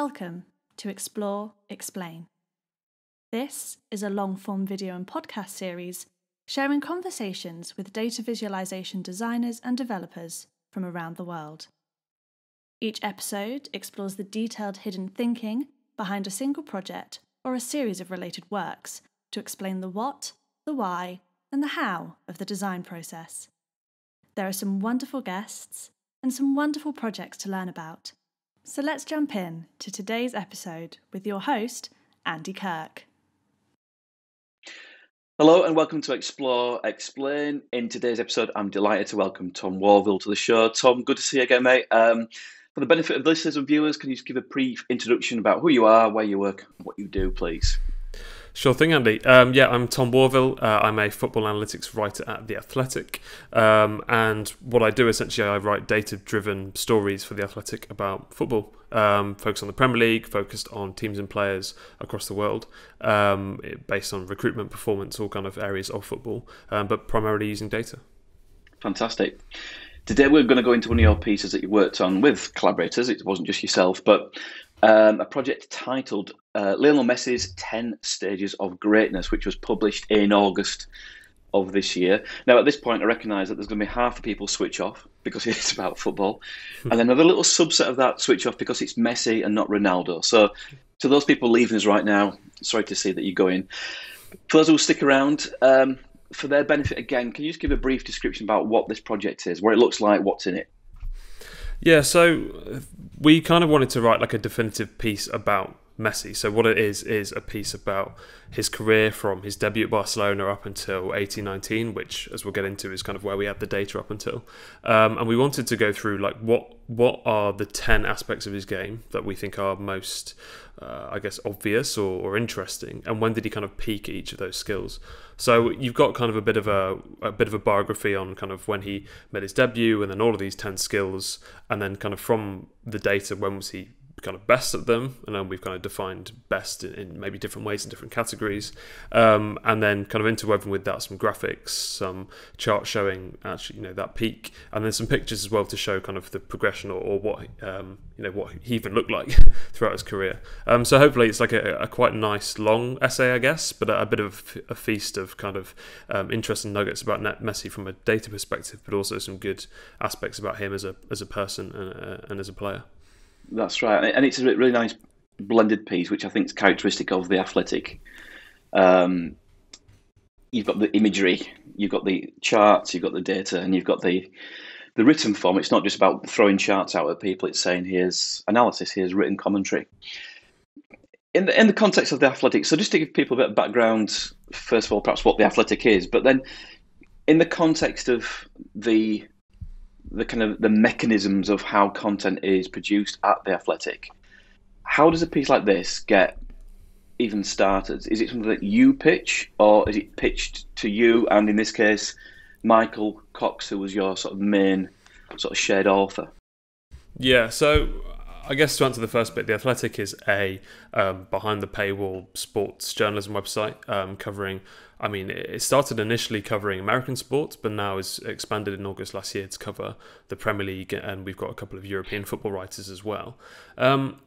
Welcome to Explore, Explain. This is a long form video and podcast series sharing conversations with data visualization designers and developers from around the world. Each episode explores the detailed hidden thinking behind a single project or a series of related works to explain the what, the why, and the how of the design process. There are some wonderful guests and some wonderful projects to learn about. So let's jump in to today's episode with your host, Andy Kirk. Hello and welcome to Explore Explain. In today's episode, I'm delighted to welcome Tom Worville to the show. Tom, good to see you again, mate. Um, for the benefit of listeners and viewers, can you just give a brief introduction about who you are, where you work, what you do, please? Sure thing, Andy. Um, yeah, I'm Tom Worville. Uh, I'm a football analytics writer at The Athletic. Um, and what I do essentially, I write data driven stories for The Athletic about football, um, focused on the Premier League, focused on teams and players across the world, um, based on recruitment, performance, all kind of areas of football, um, but primarily using data. Fantastic. Today we're going to go into one of your pieces that you worked on with collaborators. It wasn't just yourself, but um, a project titled uh, Lionel Messi's 10 Stages of Greatness, which was published in August of this year. Now, at this point, I recognise that there's going to be half the people switch off because it's about football, and then another little subset of that switch off because it's Messi and not Ronaldo. So, to those people leaving us right now, sorry to see that you're going. For those who stick around, um, for their benefit again, can you just give a brief description about what this project is, what it looks like, what's in it? Yeah, so we kind of wanted to write like a definitive piece about Messi. So what it is is a piece about his career from his debut at Barcelona up until 1819, which, as we'll get into, is kind of where we have the data up until. Um, and we wanted to go through like what what are the 10 aspects of his game that we think are most, uh, I guess, obvious or, or interesting, and when did he kind of peak each of those skills? So you've got kind of a bit of a, a bit of a biography on kind of when he made his debut, and then all of these 10 skills, and then kind of from the data when was he kind of best at them, and then we've kind of defined best in, in maybe different ways in different categories, um, and then kind of interwoven with that some graphics, some charts showing actually you know that peak, and then some pictures as well to show kind of the progression or, or what um, you know what he even looked like throughout his career. Um, so hopefully it's like a, a, quite nice long essay, I guess, but a, a bit of a feast of kind of um, interesting nuggets about Net Messi from a data perspective, but also some good aspects about him as a as a person and, uh, and as a player. That's right, and it's a really nice blended piece, which I think is characteristic of the athletic. Um, you've got the imagery, you've got the charts, you've got the data, and you've got the the written form. It's not just about throwing charts out at people. It's saying here's analysis, here's written commentary. In the in the context of the athletic, so just to give people a bit of background, first of all, perhaps what the athletic is, but then in the context of the the kind of the mechanisms of how content is produced at the Athletic. How does a piece like this get even started? Is it something that you pitch, or is it pitched to you? And in this case, Michael Cox, who was your sort of main sort of shared author. Yeah. So I guess to answer the first bit, The Athletic is a um, behind the paywall sports journalism website um, covering. I mean, it started initially covering American sports, but now is expanded in August last year to cover the Premier League, and we've got a couple of European football writers as well. Um,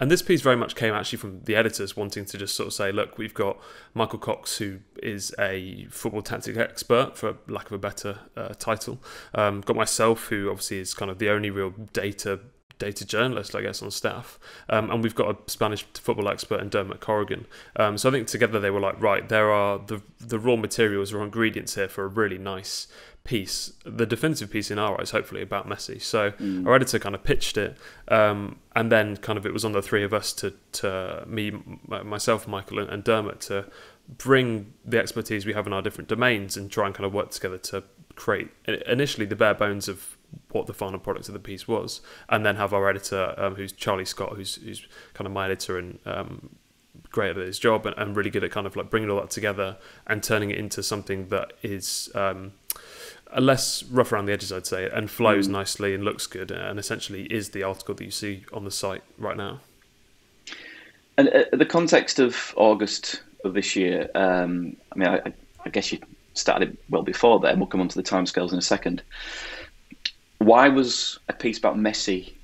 and this piece very much came actually from the editors wanting to just sort of say, look, we've got Michael Cox, who is a football tactic expert, for lack of a better uh, title. Um, got myself, who obviously is kind of the only real data data journalist, I guess, on staff. Um, and we've got a Spanish football expert in Dermot Corrigan. Um, so I think together they were like, right, there are the the raw materials or ingredients here for a really nice piece, the definitive piece in our eyes, hopefully about Messi. So mm. our editor kind of pitched it, um, and then kind of it was on the three of us to to me, myself, Michael, and, and Dermot to bring the expertise we have in our different domains and try and kind of work together to create initially the bare bones of what the final product of the piece was, and then have our editor, um, who's Charlie Scott, who's who's kind of my editor and um, great at his job and, and, really good at kind of like bringing all that together and turning it into something that is um, less rough around the edges, I'd say, and flows mm. nicely and looks good, and essentially is the article that you see on the site right now. And uh, the context of August of this year, um, I mean, I, I guess you started well before then. We'll come on to the timescales in a second. Why was a piece about Messi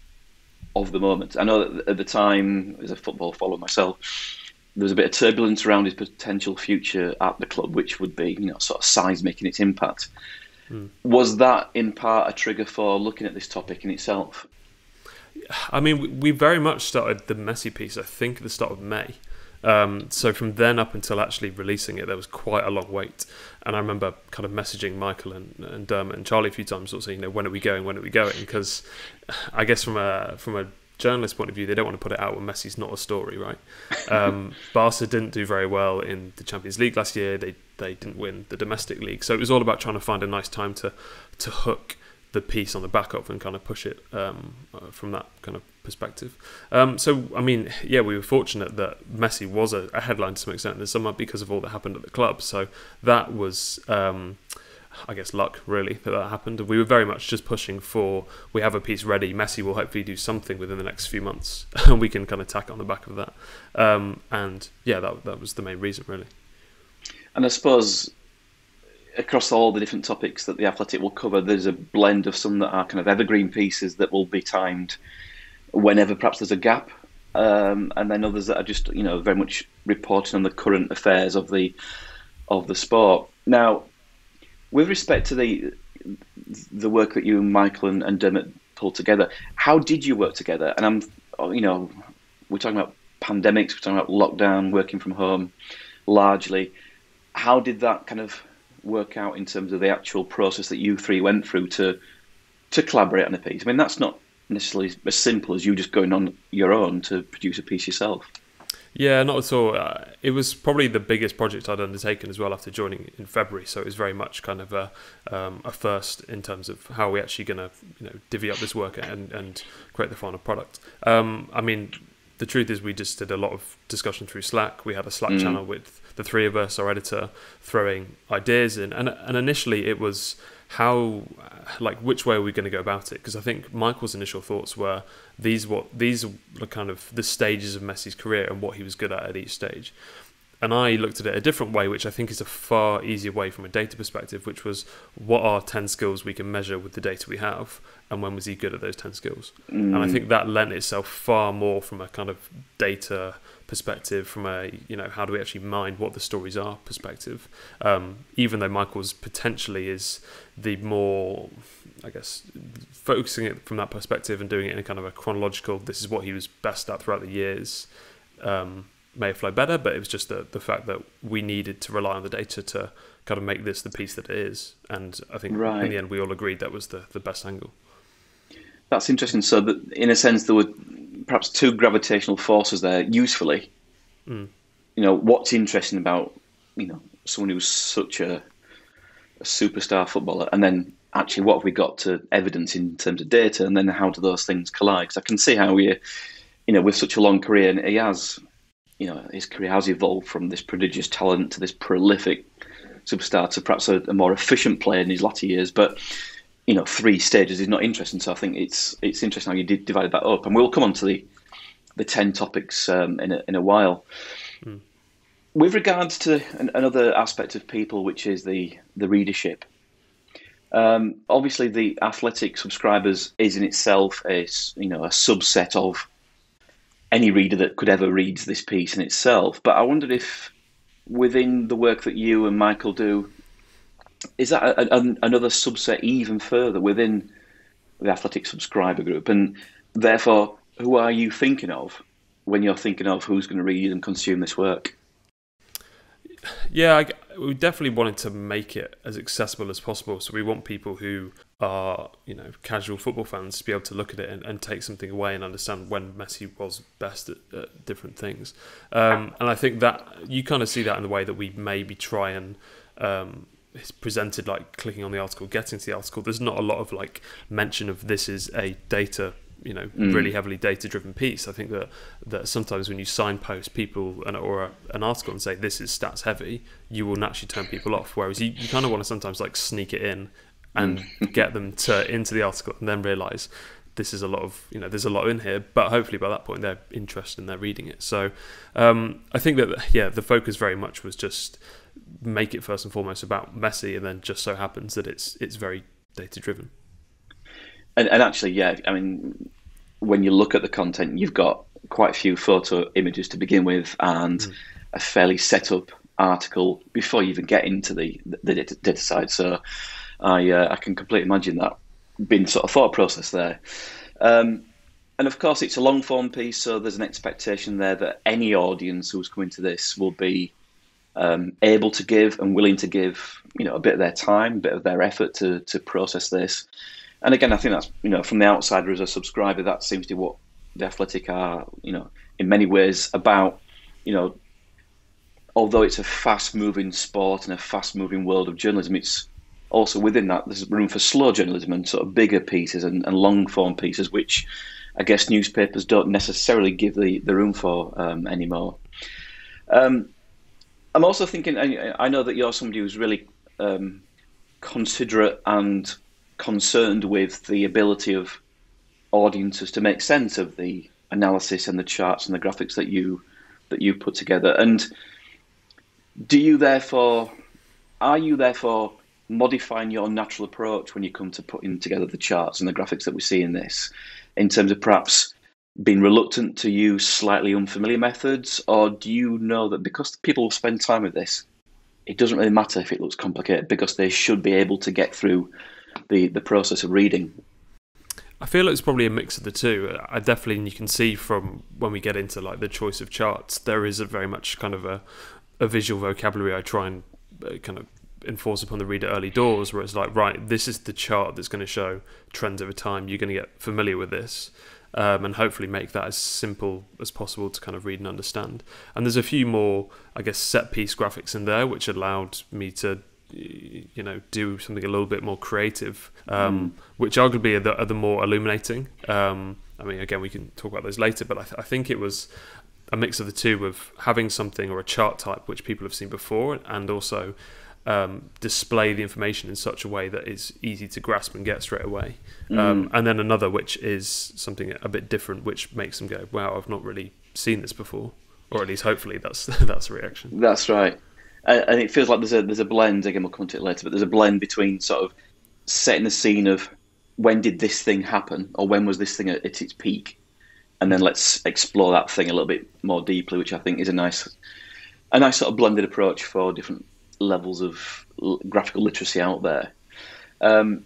of the moment. I know that at the time, as a football follower myself, there was a bit of turbulence around his potential future at the club, which would be, you know, sort of seismic in its impact. Mm. Was that in part a trigger for looking at this topic in itself? I mean, we very much started the Messi piece, I think, at the start of May. Um, so from then up until actually releasing it, there was quite a long wait. And I remember kind of messaging Michael and, and Dermot and Charlie a few times, sort of saying, you know, when are we going? When are we going? Because I guess from a from a journalist point of view, they don't want to put it out when Messi's not a story, right? Um, Barca didn't do very well in the Champions League last year. They they didn't win the domestic league, so it was all about trying to find a nice time to to hook the piece on the back of and kind of push it um, uh, from that kind of perspective. Um, so, I mean, yeah, we were fortunate that Messi was a, a, headline to some extent the summer because of all that happened at the club. So that was, um, I guess, luck really that that happened. We were very much just pushing for we have a piece ready. Messi will hopefully do something within the next few months, and we can kind of tack on the back of that. Um, and yeah, that that was the main reason really. And I suppose across all the different topics that the Athletic will cover, there's a blend of some that are kind of evergreen pieces that will be timed whenever perhaps there's a gap, um, and then others that are just you know very much reporting on the current affairs of the of the sport. Now, with respect to the the work that you and Michael and, and Dermot pulled together, how did you work together? And I'm you know we're talking about pandemics, we're talking about lockdown, working from home, largely. How did that kind of work out in terms of the actual process that you three went through to to collaborate on a piece? I mean, that's not necessarily as simple as you just going on your own to produce a piece yourself. Yeah, not at all. Uh, it was probably the biggest project I'd undertaken as well after joining in February. So it was very much kind of a, um, a first in terms of how we're actually going to you know divvy up this work and, and create the final product. Um, I mean, the truth is we just did a lot of discussion through Slack. We had a Slack mm. channel with the three of us, our editor, throwing ideas in, and and initially it was how like which way are we going to go about it? Because i think michael's initial thoughts were these what these are kind of the stages of messi's career and what he was good at at each stage. And i looked at it a different way which i think is a far easier way from a data perspective which was what are 10 skills we can measure with the data we have and when was he good at those 10 skills? Mm. and i think that lent itself far more from a kind of data perspective, from a you know how do we actually mind what the stories are perspective. Um, even though Michael's potentially is the more, I guess, focusing it from that perspective and doing it in a kind of a chronological. This is what he was best at throughout the years. Um, may have flowed better, but it was just the the fact that we needed to rely on the data to kind of make this the piece that it is. And I think right. in the end, we all agreed that was the the best angle. That's interesting. So that in a sense, there were perhaps two gravitational forces there usefully. Mm. You know, what's interesting about you know someone who's such a, a superstar footballer, and then actually what have we got to evidence in terms of data, and then how do those things collide? Because I can see how he, you know, with such a long career, and he has, you know, his career has evolved from this prodigious talent to this prolific superstar to perhaps a, a more efficient player in his latter years, but you know three stages is not interesting. So I think it's it's interesting how you did divided that up, and we'll come on to the the ten topics um, in a, in a while. Mm. With regards to an, another aspect of people, which is the the readership. Um, obviously, the athletic subscribers is in itself a you know a subset of any reader that could ever read this piece in itself. But I wondered if within the work that you and Michael do is that a, a, another subset even further within the athletic subscriber group? And therefore, who are you thinking of when you're thinking of who's going to read and consume this work? Yeah, I, we definitely wanted to make it as accessible as possible. So we want people who are, you know, casual football fans to be able to look at it and, and take something away and understand when Messi was best at, at different things. Um, and I think that you kind of see that in the way that we maybe try and um, it's presented like clicking on the article, getting to the article. There's not a lot of like mention of this is a data, you know, mm. really heavily data driven piece. I think that that sometimes when you signpost people and, or a, an article and say this is stats heavy, you will naturally turn people off. Whereas you, you kind of want to sometimes like sneak it in and mm. get them to into the article and then realize this is a lot of you know there's a lot in here but hopefully by that point they're interested and they're reading it so um, i think that yeah the focus very much was just make it first and foremost about Messi, and then just so happens that it's it's very data driven. And, and actually, yeah, I mean, when you look at the content, you've got quite a few photo images to begin with and mm. a fairly set up article before you even get into the the data, data side. So I uh, I can completely imagine that being sort of thought process there. Um, and of course, it's a long form piece, so there's an expectation there that any audience who's coming to this will be um, able to give and willing to give, you know, a bit of their time, a bit of their effort to to process this. And again, I think that's you know, from the outsider as a subscriber, that seems to be what the Athletic are, you know, in many ways about, you know, although it's a fast moving sport and a fast moving world of journalism, it's also within that there's room for slow journalism and sort of bigger pieces and, and long form pieces, which I guess newspapers don't necessarily give the, the room for um, anymore. Um, I'm also thinking, I know that you're somebody who's really um, considerate and concerned with the ability of audiences to make sense of the analysis and the charts and the graphics that you that you put together. And do you therefore are you therefore modifying your natural approach when you come to putting together the charts and the graphics that we see in this, in terms of perhaps being reluctant to use slightly unfamiliar methods, or do you know that because people spend time with this, it doesn't really matter if it looks complicated because they should be able to get through the, the process of reading I feel it's probably a mix of the two. I definitely, you can see from when we get into like the choice of charts, there is a very much kind of a, a visual vocabulary I try and uh, kind of enforce upon the reader early doors, where it's like, right, this is the chart that's going to show trends over time. You're going to get familiar with this, um, and hopefully make that as simple as possible to kind of read and understand. And there's a few more, I guess, set piece graphics in there, which allowed me to you know do something a little bit more creative, um, mm. which arguably are the, are the more illuminating. Um, I mean, again, we can talk about those later, but I, th- I, think it was a mix of the two of having something or a chart type which people have seen before, and also um, display the information in such a way that is easy to grasp and get straight away. Um, mm. and then another which is something a bit different, which makes them go, "Wow, I've not really seen this before," or at least hopefully that's that's a reaction. That's right and it feels like there's a there's a blend. Again, we'll come to it later, but there's a blend between sort of setting the scene of when did this thing happen, or when was this thing at, at its peak, and then let's explore that thing a little bit more deeply, which I think is a nice a nice sort of blended approach for different levels of graphical literacy out there. Um,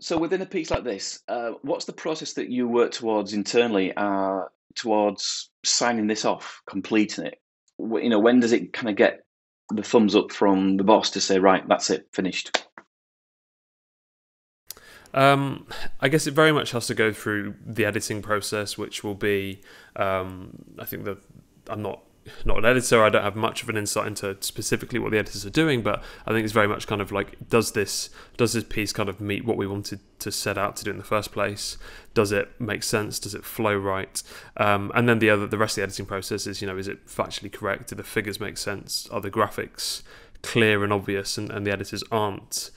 so within a piece like this, uh, what's the process that you work towards internally uh, towards signing this off, completing it? you know, when does it kind of get the thumbs up from the boss to say, right, that's it, finished? Um, I guess it very much has to go through the editing process, which will be, um, I think that I'm not not an editor. I don't have much of an insight into specifically what the editors are doing, but I think it's very much kind of like does this does this piece kind of meet what we wanted to set out to do in the first place? Does it make sense? Does it flow right? Um, and then the other the rest of the editing process is you know is it factually correct? Do the figures make sense? Are the graphics clear and obvious? And, and the editors aren't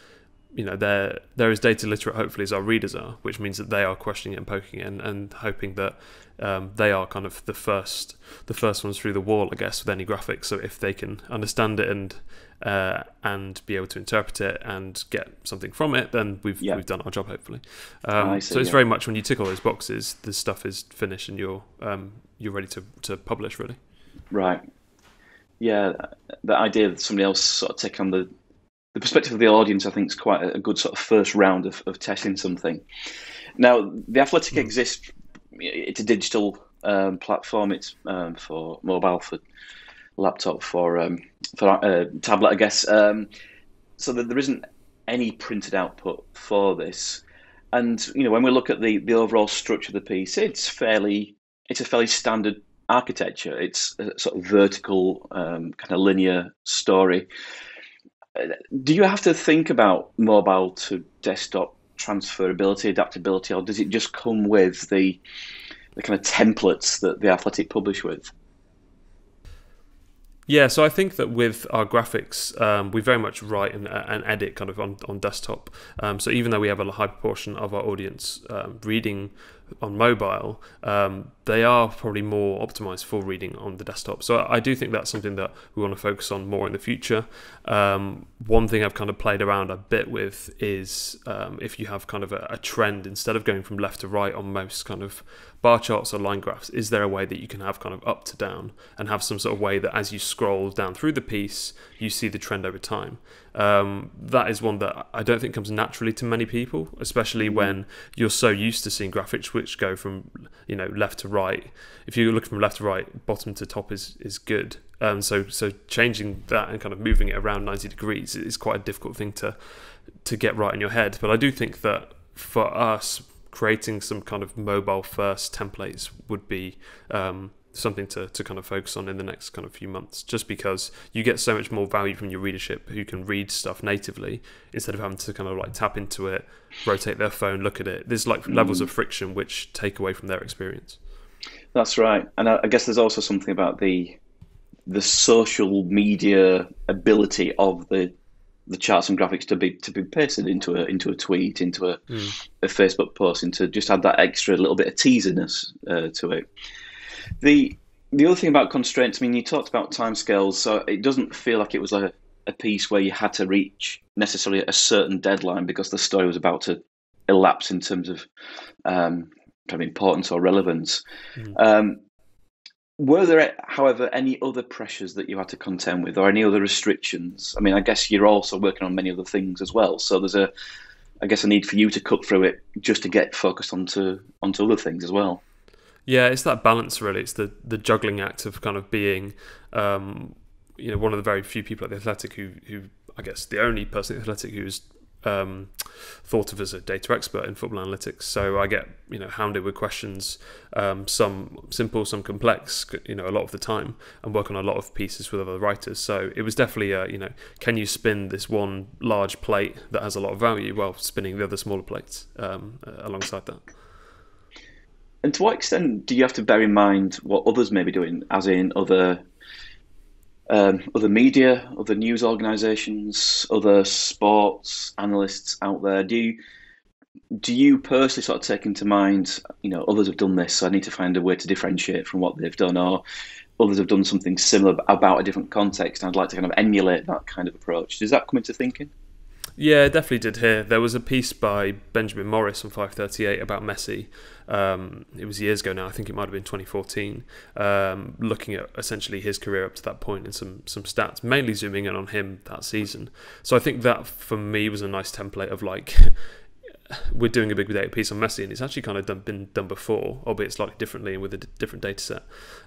you know they're they're as data literate hopefully as our readers are which means that they are questioning it and poking it and, and hoping that um, they are kind of the first the first ones through the wall I guess with any graphics so if they can understand it and uh, and be able to interpret it and get something from it then we've yeah. we've done our job hopefully um, see, so it's yeah. very much when you tick all those boxes the stuff is finished and you're um, you're ready to, to publish really right yeah the idea that somebody else sort of take on the the perspective of the audience, I think, is quite a good sort of first round of, of testing something. Now, the Athletic mm. exists. It's a digital um, platform. It's um, for mobile, for laptop, for um, for uh, tablet, I guess. Um, so that there isn't any printed output for this. And you know, when we look at the the overall structure of the piece, it's fairly it's a fairly standard architecture. It's a sort of vertical, um, kind of linear story do you have to think about mobile to desktop transferability, adaptability, or does it just come with the the kind of templates that the Athletic publish with? Yeah, so I think that with our graphics, um, we very much write and, and, edit kind of on, on desktop. Um, so even though we have a high proportion of our audience um, reading on mobile, um, they are probably more optimized for reading on the desktop. So I do think that's something that we want to focus on more in the future. Um, one thing I've kind of played around a bit with is um, if you have kind of a, a, trend, instead of going from left to right on most kind of bar charts or line graphs, is there a way that you can have kind of up to down and have some sort of way that as you scroll down through the piece, you see the trend over time? Um, that is one that I don't think comes naturally to many people, especially mm. when you're so used to seeing graphics which go from you know left to right. If you look from left to right, bottom to top is is good. Um, so so changing that and kind of moving it around 90 degrees is quite a difficult thing to to get right in your head. But I do think that for us, creating some kind of mobile first templates would be um, something to, to kind of focus on in the next kind of few months just because you get so much more value from your readership who can read stuff natively instead of having to kind of like tap into it rotate their phone look at it there's like mm. levels of friction which take away from their experience that's right and I, I guess there's also something about the the social media ability of the the charts and graphics to be to be pasted into a into a tweet, into a, mm. a Facebook post, and to just add that extra little bit of teaserness uh, to it. The the other thing about constraints, I mean, you talked about timescales, so it doesn't feel like it was a, a piece where you had to reach necessarily a certain deadline because the story was about to elapse in terms of um, of importance or relevance. Mm. Um, were there, however, any other pressures that you had to contend with, or any other restrictions? I mean, I guess you're also working on many other things as well, so there's a, I guess, a need for you to cut through it just to get focused onto onto other things as well. Yeah, it's that balance really. It's the the juggling act of kind of being, um, you know, one of the very few people at the Athletic who who I guess the only person at the Athletic who's um, thought of as a data expert in football analytics. So I get you know hounded with questions, um, some simple, some complex, you know, a lot of the time, and work on a lot of pieces with other writers. So it was definitely a, you know, can you spin this one large plate that has a lot of value while spinning the other smaller plates um, alongside that. And to what extent do you have to bear in mind what others may be doing, as in other um, other media, other news organisations, other sports analysts out there? Do you do you personally sort of take into mind, you know, others have done this, so I need to find a way to differentiate from what they've done, or others have done something similar about a different context, and I'd like to kind of emulate that kind of approach. Does that come into thinking? Yeah, definitely did here. There was a piece by Benjamin Morris on 538 about Messi. Um, it was years ago now. I think it might have been 2014. Um, looking at essentially his career up to that point and some some stats, mainly zooming in on him that season. So I think that for me was a nice template of like. we're doing a big data piece on Messi, and it's actually kind of done, been done before, albeit slightly differently and with a different data set.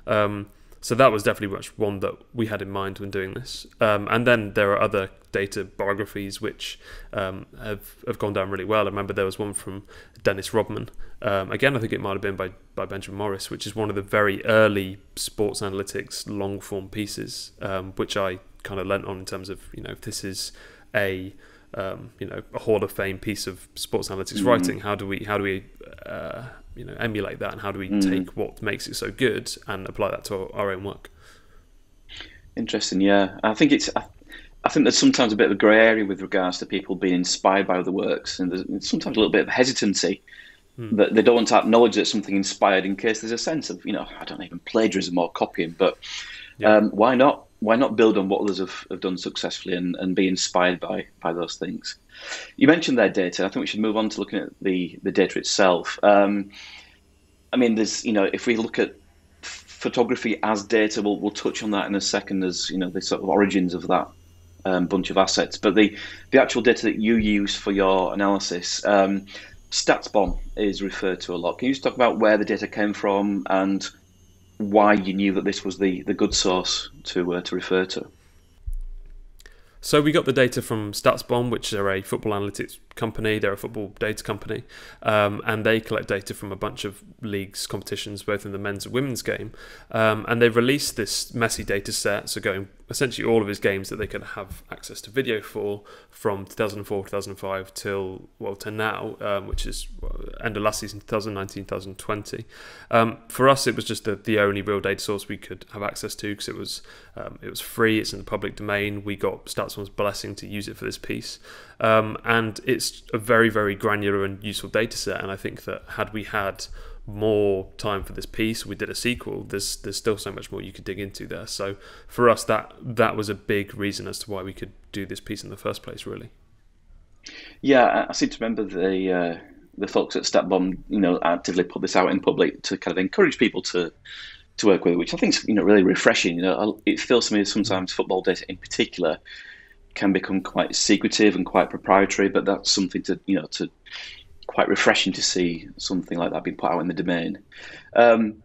Um, so that was definitely much one that we had in mind when doing this. Um, and then there are other data biographies which um, have have gone down really well. I remember there was one from Dennis Rodman. Um, again, I think it might have been by by Benjamin Morris, which is one of the very early sports analytics long form pieces, um, which I kind of lent on in terms of you know if this is a um, you know a hall of fame piece of sports analytics mm-hmm. writing. How do we how do we uh, you know emulate that and how do we mm. take what makes it so good and apply that to our, own work interesting yeah i think it's I, I, think there's sometimes a bit of a grey area with regards to people being inspired by other works and there's sometimes a little bit of hesitancy mm. that they don't want to acknowledge that something inspired in case there's a sense of you know i don't even plagiarism or copying but yeah. um, why not why not build on what others have, have done successfully and, and be inspired by by those things you mentioned their data. I think we should move on to looking at the, the data itself. Um, I mean, there's, you know, if we look at photography as data, we'll, we'll touch on that in a second as, you know, the sort of origins of that um, bunch of assets. But the, the actual data that you use for your analysis, um, StatsBomb is referred to a lot. Can you just talk about where the data came from and why you knew that this was the, the good source to, uh, to refer to? So we got the data from StatsBomb, which are a football analytics company. They're a football data company, um, and they collect data from a bunch of leagues, competitions, both in the men's and women's game. Um, and they've released this Messi data set, so going essentially all of his games that they can have access to video for from 2004, 2005 till well to now, um, which is end of last season, 2019, 2020. Um, for us, it was just the, the only real data source we could have access to because it was um, it was free. It's in the public domain. We got StatsBomb's blessing to use it for this piece, um, and it's a very very granular and useful data set. And I think that had we had more time for this piece. We did a sequel. There's there's still so much more you could dig into there. So for us, that that was a big reason as to why we could do this piece in the first place. Really. Yeah, I seem to remember the uh, the folks at StatsBomb, you know, actively put this out in public to kind of encourage people to to work with it, which I think is you know really refreshing. You know, it feels to me sometimes football data in particular can become quite secretive and quite proprietary, but that's something to you know to quite refreshing to see something like that being put out in the domain. Um,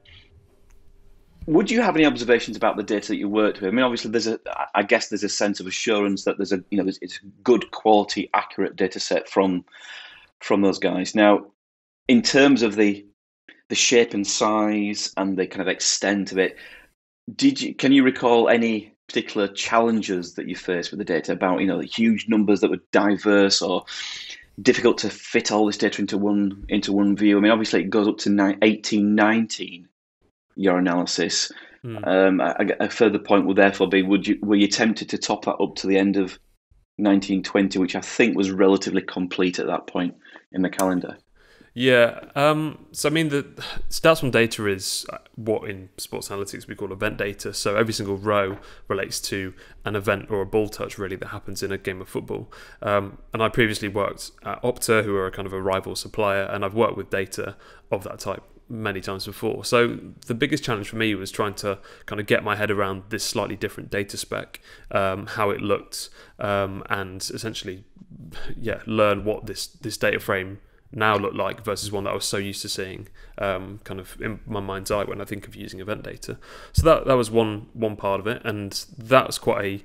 would you have any observations about the data that you worked with? I mean, obviously, there's a, I guess there's a sense of assurance that there's a, you know, it's good quality, accurate data set from, from those guys. Now, in terms of the, the shape and size and the kind of extent of it, did you, can you recall any particular challenges that you faced with the data about, you know, the huge numbers that were diverse or difficult to fit all this data into one into one view. I mean, obviously, it goes up to eighteen nineteen. Your analysis. Mm. Um, a, a, further point would therefore be: Would you were you tempted to top that up to the end of nineteen twenty, which I think was relatively complete at that point in the calendar? Yeah. Um, so, I mean, the StatsBomb data is uh, what in sports analytics we call event data. So, every single row relates to an event or a ball touch, really, that happens in a game of football. Um, and I previously worked at Opta, who are a kind of a rival supplier, and I've worked with data of that type many times before. So the biggest challenge for me was trying to kind of get my head around this slightly different data spec, um, how it looked, um, and essentially, yeah, learn what this this data frame now look like versus one that I was so used to seeing um, kind of in my mind's eye when I think of using event data. So that that was one one part of it, and that's quite a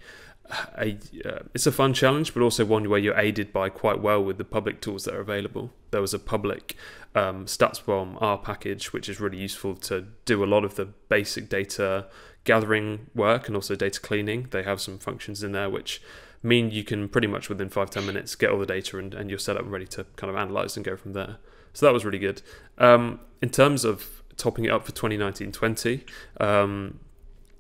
a uh, it's a fun challenge, but also one where you're aided by quite well with the public tools that are available. There was a public um, StatsBomb R package, which is really useful to do a lot of the basic data gathering work and also data cleaning. They have some functions in there which mean you can pretty much within five ten minutes get all the data and, and you're set up ready to kind of analyze and go from there. So that was really good. Um, in terms of topping it up for 2019-20, um,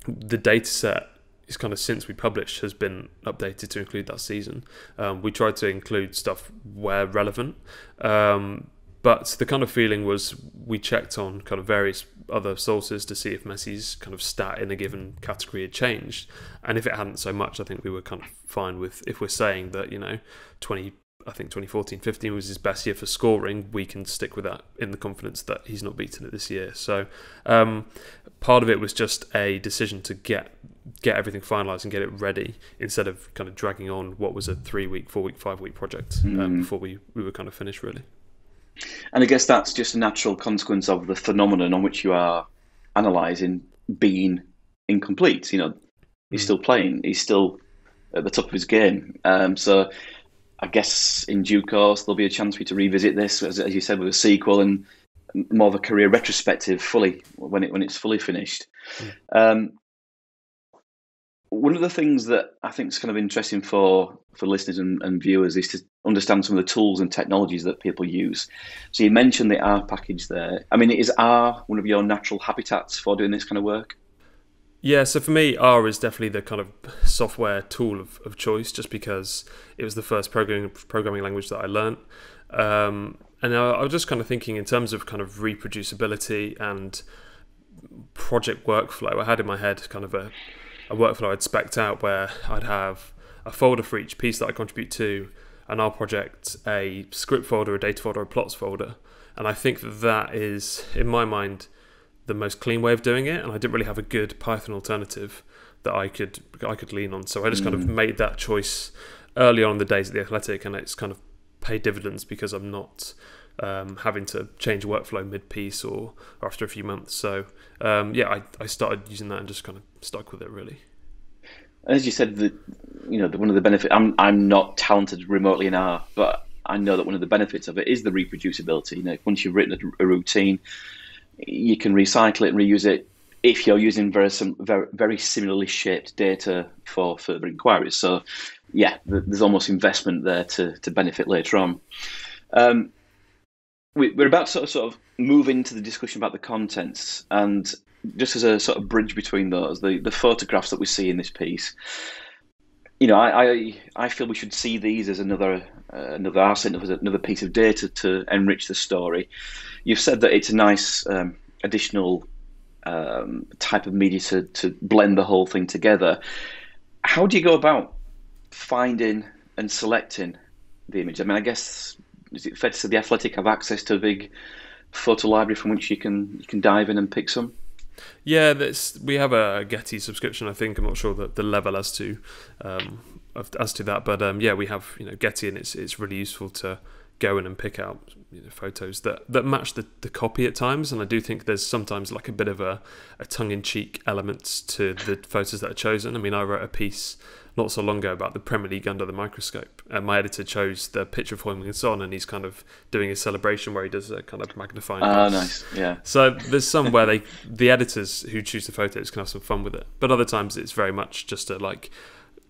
the data set is kind of since we published has been updated to include that season. Um, we tried to include stuff where relevant, um, but the kind of feeling was we checked on kind of various other sources to see if Messi's kind of stat in a given category had changed, and if it hadn't so much, I think we were kind of fine with if we're saying that you know 20 I think 2014 15 was his best year for scoring. We can stick with that in the confidence that he's not beaten it this year. So, um, part of it was just a decision to get get everything finalized and get it ready instead of kind of dragging on what was a three week, four week, five week project um, mm. before we, we were kind of finished, really. And I guess that's just a natural consequence of the phenomenon on which you are analysing being incomplete. You know, he's mm. still playing, he's still at the top of his game. Um, so I guess in due course there'll be a chance for you to revisit this, as, as you said, with a sequel and more of a career retrospective, fully when it when it's fully finished. Mm. Um, one of the things that I think is kind of interesting for for listeners and, and, viewers is to understand some of the tools and technologies that people use. So you mentioned the R package there. I mean, is R one of your natural habitats for doing this kind of work? Yeah, so for me, R is definitely the kind of software tool of, of choice, just because it was the first programming programming language that I learned. Um, and I, I was just kind of thinking in terms of kind of reproducibility and project workflow. I had in my head kind of a a workflow I'd specced out where I'd have a folder for each piece that I contribute to, an R project, a script folder, a data folder, a plots folder. And I think that that is, in my mind, the most clean way of doing it. And I didn't really have a good Python alternative that I could I could lean on. So I just mm. kind of mm. made that choice early on in the days at the Athletic, and it's kind of paid dividends because I'm not um, having to change workflow mid piece or, or, after a few months. So um, yeah, I, I started using that and just kind of stuck with it really. As you said, the you know the, one of the benefits. I'm I'm not talented remotely in R, but I know that one of the benefits of it is the reproducibility. You know, once you've written a, a routine, you can recycle it and reuse it if you're using very some very, very similarly shaped data for further inquiries. So, yeah, there's almost investment there to to benefit later on. Um, we're about to sort of, sort of move into the discussion about the contents, and just as a sort of bridge between those, the, the photographs that we see in this piece, you know, I, I, I feel we should see these as another uh, another asset, another piece of data to enrich the story. You've said that it's a nice um, additional um, type of media to, to blend the whole thing together. How do you go about finding and selecting the image? I mean, I guess is it fair to say the Athletic have access to a big photo library from which you can you can dive in and pick some? Yeah, we have a Getty subscription. I think I'm not sure that the level as to um, as to that, but um, yeah, we have you know Getty, and it's it's really useful to go in and pick out you know, photos that, that match the, the copy at times. And I do think there's sometimes like a bit of a, a tongue in cheek element to the photos that are chosen. I mean, I wrote a piece not so long ago about the Premier League under the microscope. And my editor chose the picture of Heung-min Son, and he's kind of doing a celebration where he does a kind of magnifying. Oh, glass. nice, yeah. So there's some where they, the editors who choose the photos can have some fun with it, but other times it's very much just a like,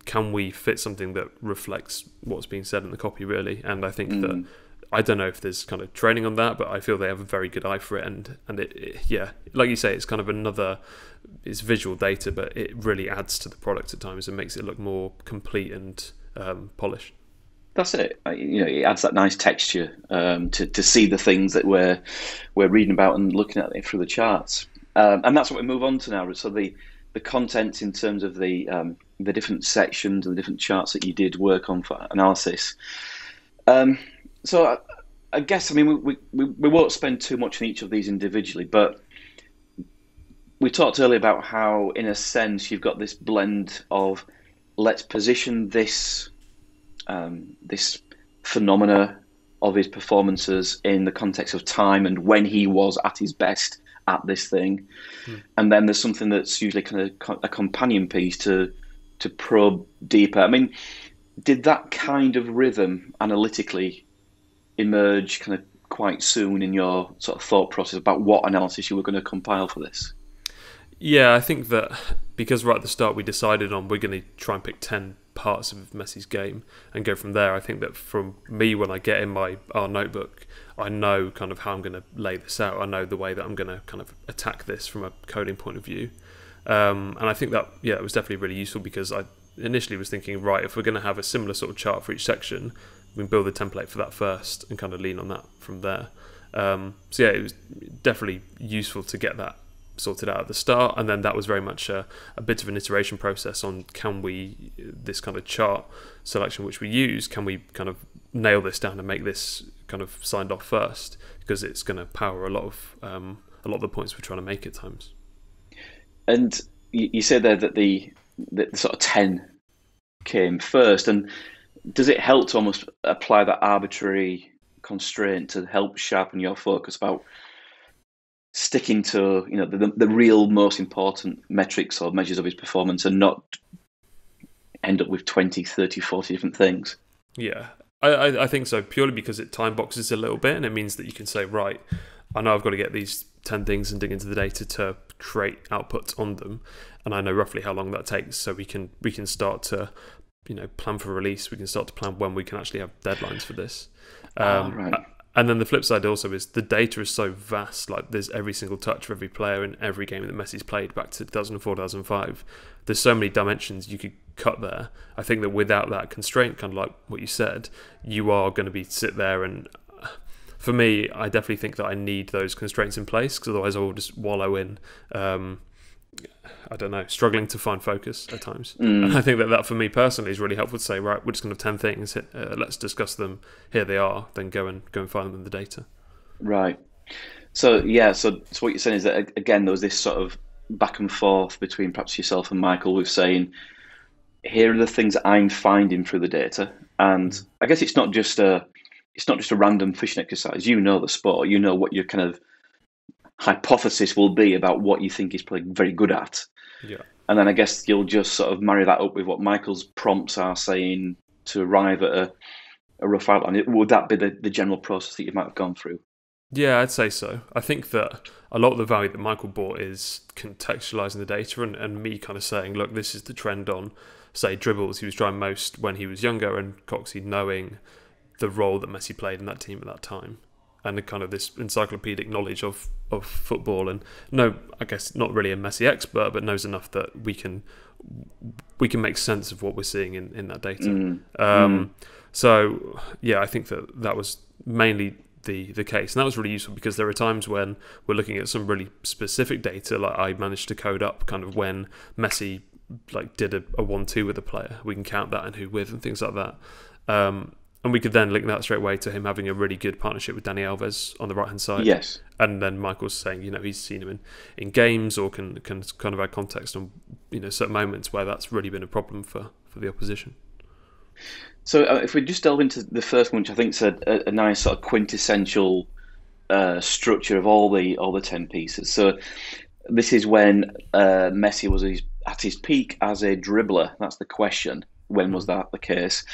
can we fit something that reflects what's being said in the copy, really? And I think mm. that I don't know if there's kind of training on that, but I feel they have a very good eye for it, and and it, it, yeah, like you say, it's kind of another, it's visual data, but it really adds to the product at times and makes it look more complete and um, polished. That's it. You know, it adds that nice texture um, to to see the things that we're we're reading about and looking at it through the charts, um, and that's what we move on to now. So the the content in terms of the um, the different sections and the different charts that you did work on for analysis. Um, so I, I, guess I mean we, we we won't spend too much on each of these individually, but we talked earlier about how, in a sense, you've got this blend of let's position this um, this phenomena of his performances in the context of time and when he was at his best at this thing, hmm. and then there's something that's usually kind of a companion piece to to probe deeper. I mean, did that kind of rhythm analytically emerge kind of quite soon in your sort of thought process about what analysis you were going to compile for this? Yeah, I think that because right at the start we decided on we're going to try and pick 10 parts of Messi's game and go from there. I think that from me, when I get in my R notebook, I know kind of how I'm going to lay this out. I know the way that I'm going to kind of attack this from a coding point of view. Um, and I think that, yeah, it was definitely really useful because I initially was thinking, right, if we're going to have a similar sort of chart for each section, we can build the template for that first and kind of lean on that from there. Um, so yeah, it was definitely useful to get that sorted out at the start, and then that was very much a, a, bit of an iteration process on can we this kind of chart selection which we use, can we kind of nail this down and make this kind of signed off first because it's going to power a lot of um, a lot of the points we're trying to make at times. And you said there that the, the sort of ten came first, and does it help to almost apply that arbitrary constraint to help sharpen your focus about sticking to you know the, the real most important metrics or measures of his performance and not end up with 20 30 40 different things? Yeah I, I think so purely because it time boxes a little bit and it means that you can say right i know i've got to get these 10 things and dig into the data to create outputs on them and i know roughly how long that takes so we can we can start to you know plan for release. We can start to plan when we can actually have deadlines for this. Ah, um, oh, right. And then the flip side also is the data is so vast. Like there's every single touch of every player in every game that Messi's played back to 2004, 2005. There's so many dimensions you could cut there. I think that without that constraint, kind of like what you said, you are going to be sit there and. For me, I definitely think that I need those constraints in place because otherwise I will just wallow in um, I don't know, struggling to find focus at times. Mm. And I think that that for me personally is really helpful to say, right, we're just going to have 10 things, uh, let's discuss them, here they are, then go and go and find them in the data. Right. So, yeah, so, so what you're saying is that, again, there was this sort of back and forth between perhaps yourself and Michael with saying, here are the things that I'm finding through the data. And mm. I guess it's not just a, it's not just a random fishing exercise. You know the sport, you know what you're kind of hypothesis will be about what you think he's probably very good at. Yeah. And then I guess you'll just sort of marry that up with what Michael's prompts are saying to arrive at a, a rough outline. Would that be the, the general process that you might have gone through? Yeah, I'd say so. I think that a lot of the value that Michael brought is contextualizing the data and, and me kind of saying, look, this is the trend on, say, dribbles. He was trying most when he was younger, and Coxie knowing the role that Messi played in that team at that time and kind of this encyclopedic knowledge of, of football and no I guess not really a Messi expert but knows enough that we can we can make sense of what we're seeing in, in that data. Mm. Um, So yeah, I think that that was mainly the the case, and that was really useful because there are times when we're looking at some really specific data. Like I managed to code up kind of when Messi like did a, a one two with a player. We can count that and who with and things like that. Um, and we could then link that straight away to him having a really good partnership with Dani Alves on the right hand side. Yes. And then Michael's saying, you know, he's seen him in, in games or can can kind of add context on you know certain moments where that's really been a problem for, for the opposition. So uh, if we just delve into the first one, which I think is a, a, a nice sort of quintessential uh, structure of all the all the ten pieces. So this is when uh, Messi was his, at his peak as a dribbler. That's the question. When was that the case?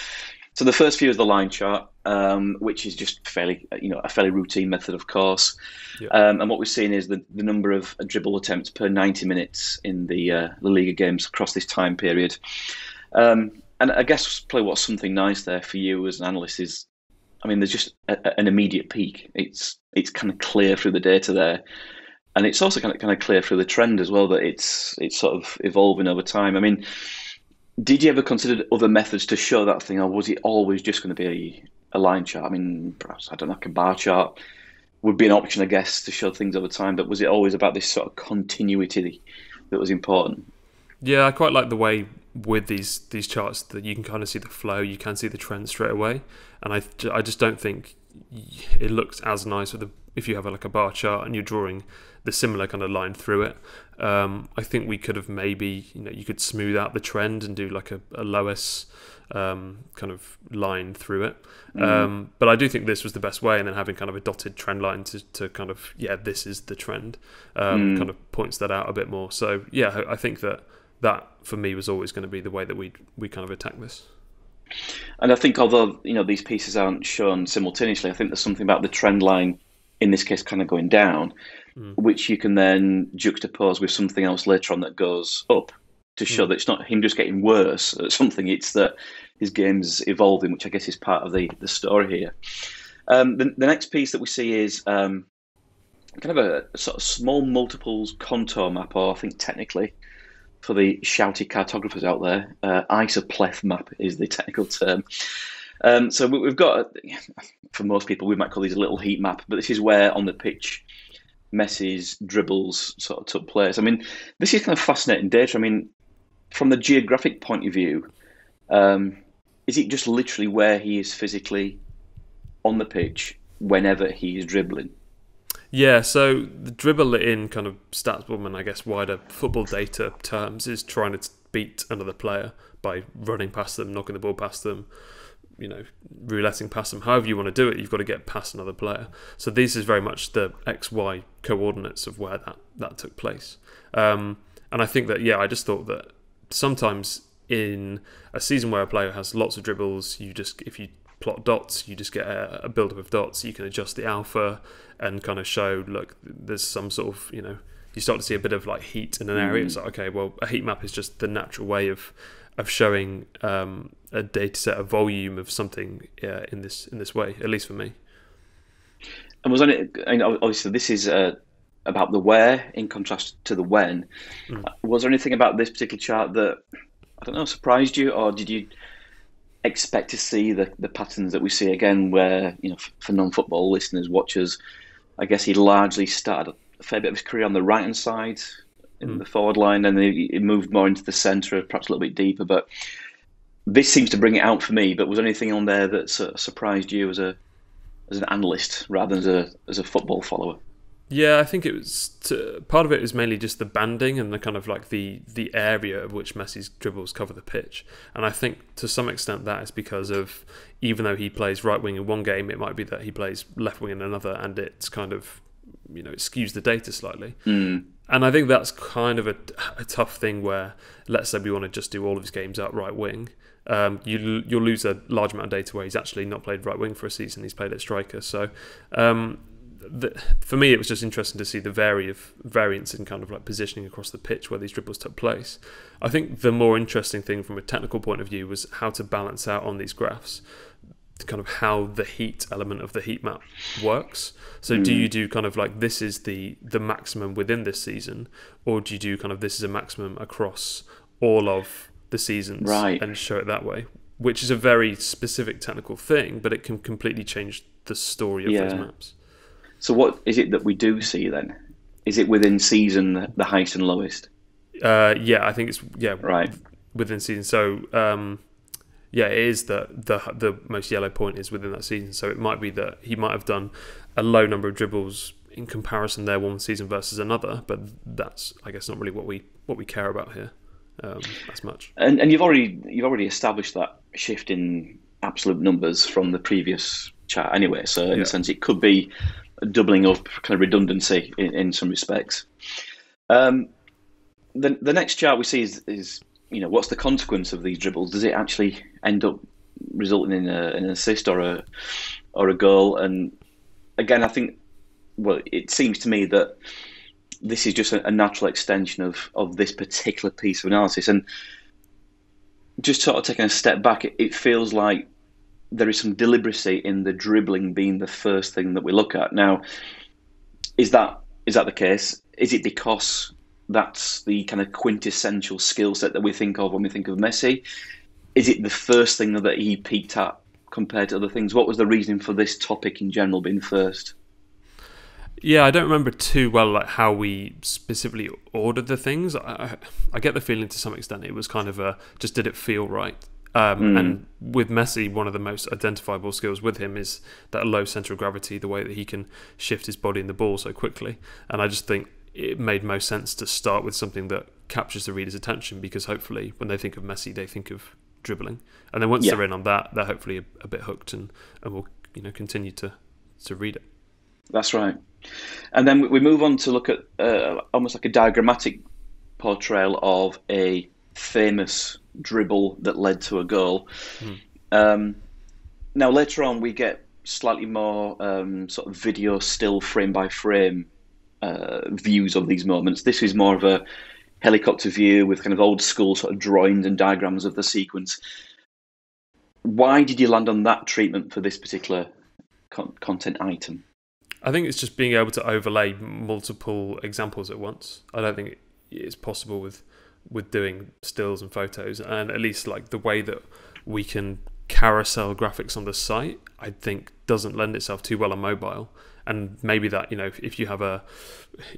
So the first view is the line chart, um, which is just fairly, you know, a fairly routine method, of course. Yeah. Um, and what we're seeing is the, the number of dribble attempts per 90 minutes in the uh, the Liga games across this time period. Um, and I guess probably what's something nice there for you as an analyst is, I mean, there's just a, a- an immediate peak. It's it's kind of clear through the data there, and it's also kind of kind of clear through the trend as well that it's it's sort of evolving over time. I mean, did you ever consider other methods to show that thing, or was it always just going to be a line chart? I mean, perhaps I don't know, like a bar chart would be an option, I guess, to show things over time. But was it always about this sort of continuity that was important? Yeah, I quite like the way with these these charts that you can kind of see the flow, you can see the trend straight away, and I, I just don't think it looks as nice with a, if you have a, like a bar chart and you're drawing the similar kind of line through it. Um, I think we could have maybe you know you could smooth out the trend and do like a, a LOESS um, kind of line through it. Um, but I do think this was the best way, and then having kind of a dotted trend line to, to kind of yeah this is the trend um, kind of points that out a bit more. So yeah, I I think that that for me was always going to be the way that we we kind of attack this. And I think although you know these pieces aren't shown simultaneously, I think there's something about the trend line in this case kind of going down, which you can then juxtapose with something else later on that goes up to show that it's not him just getting worse at something; it's that his game's evolving, which I guess is part of the the story here. Um, the, the next piece that we see is um, kind of a, sort of small multiples contour map, or I think technically for the shouty cartographers out there, uh, isopleth map is the technical term. Um, so we- we've got, for most people, we might call these a little heat map, but this is where on the pitch Messi's dribbles sort of took place. I mean, this is kind of fascinating data. I mean, from the geographic point of view, um, is it just literally where he is physically on the pitch whenever he is dribbling? Yeah, so the dribble in kind of StatsBomb, I guess wider football data terms is trying to beat another player by running past them, knocking the ball past them, you know, rouletting past them. However you want to do it, you've got to get past another player. So this is very much the X Y coordinates of where that that took place. Um, and I think that yeah, I just thought that sometimes in a season where a player has lots of dribbles, you just if you plot dots, you just get a, a build up of dots. You can adjust the alpha and kind of show look, there's some sort of you know you start to see a bit of like heat in an area. It's like okay, well a heat map is just the natural way of of showing um, a data set, a volume of something uh, in this in this way, at least for me. And was on it? And obviously, this is uh, about the where in contrast to the when. Was there anything about this particular chart that I don't know surprised you, or did you expect to see the, the patterns that we see again? Where you know, f- for non-football listeners, watchers, I guess he largely started a fair bit of his career on the right hand side in hmm. the forward line, and then he, he moved more into the centre, perhaps a little bit deeper. But this seems to bring it out for me. But was there anything on there that sort of surprised you as a as an analyst rather than as a as a football follower? Yeah, I think it was to, part of it is mainly just the banding and the kind of like the the area of which Messi's dribbles cover the pitch, and I think to some extent that is because of even though he plays right wing in one game, it might be that he plays left wing in another, and it's kind of you know it skews the data slightly. And I think that's kind of a, a tough thing where, let's say we want to just do all of his games out right wing. Um, you, you'll lose a large amount of data where he's actually not played right wing for a season. He's played at striker. So um, the, for me, it was just interesting to see the vary of variance in kind of like positioning across the pitch where these dribbles took place. I think the more interesting thing from a technical point of view was how to balance out on these graphs kind of how the heat element of the heat map works. So do you mm. do kind of like this is the the maximum within this season, or do you do kind of this is a maximum across all of the seasons Right. and show it that way, which is a very specific technical thing, but it can completely change the story of those maps. So what is it that we do see then? Is it within season the- highest and lowest? Uh, yeah, I think it's yeah Right. within season. So um, yeah, it is that the the most yellow point is within that season. So it might be that he might have done a low number of dribbles in comparison there one season versus another, but that's I guess not really what we what we care about here um, as much. And and you've already you've already established that shift in absolute numbers from the previous chat anyway. So in Yeah. a sense, it could be doubling of kind of redundancy in, in some respects. Um, the the next chart we see is, is you know what's the consequence of these dribbles? Does it actually end up resulting in, a, an assist or a or a goal? And again, I think well, it seems to me that this is just a, a natural extension of of this particular piece of analysis and just sort of taking a step back, it, it feels like there is some deliberacy in the dribbling being the first thing that we look at. Now, is that is that the case? Is it because that's the kind of quintessential skill set that we think of when we think of Messi? Is it the first thing that he peaked at compared to other things? What was the reason for this topic in general being first? Yeah, I don't remember too well like how we specifically ordered the things. I, I, I get the feeling to some extent it was kind of a just did it feel right. Um, And with Messi, one of the most identifiable skills with him is that low center of gravity, the way that he can shift his body and the ball so quickly. And I just think it made most sense to start with something that captures the reader's attention because hopefully when they think of Messi, they think of dribbling. And then once Yeah. they're in on that, they're hopefully a, a bit hooked and, and will you know continue to to read it. That's right. And then we move on to look at uh, almost like a diagrammatic portrayal of a famous dribble that led to a goal. Um, now, later on, we get slightly more um, sort of video, still frame by frame uh, views of these moments. This is more of a helicopter view with kind of old school sort of drawings and diagrams of the sequence. Why did you land on that treatment for this particular con- content item? I think it's just being able to overlay multiple examples at once. I don't think it's possible with with doing stills and photos, and at least like the way that we can carousel graphics on the site, I think doesn't lend itself too well on mobile. And maybe that you know, if, you have a,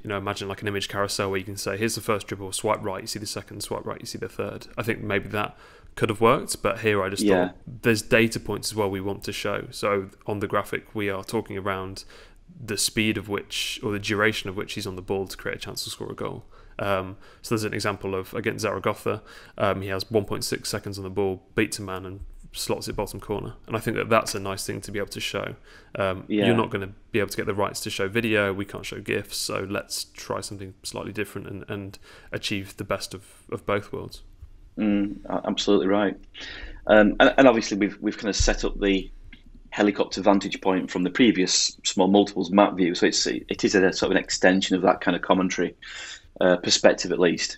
you know, imagine like an image carousel where you can say, here's the first dribble, swipe right, you see the second, swipe right, you see the third. I think maybe that could have worked, but here I just Yeah. thought there's data points as well we want to show. So on the graphic, we are talking around the speed of which or the duration of which he's on the ball to create a chance to score a goal. Um, so there's an example of against Zaragoza, um, he has 1.6 seconds on the ball, beats a man and slots it bottom corner. And I think that that's a nice thing to be able to show. Um, Yeah. You're not going to be able to get the rights to show video. We can't show GIFs, so let's try something slightly different and, and achieve the best of, of both worlds. Mm, absolutely right. Um, and, and obviously, we've we've kind of set up the helicopter vantage point from the previous small multiples map view, so it's it is a sort of an extension of that kind of commentary uh, perspective, at least.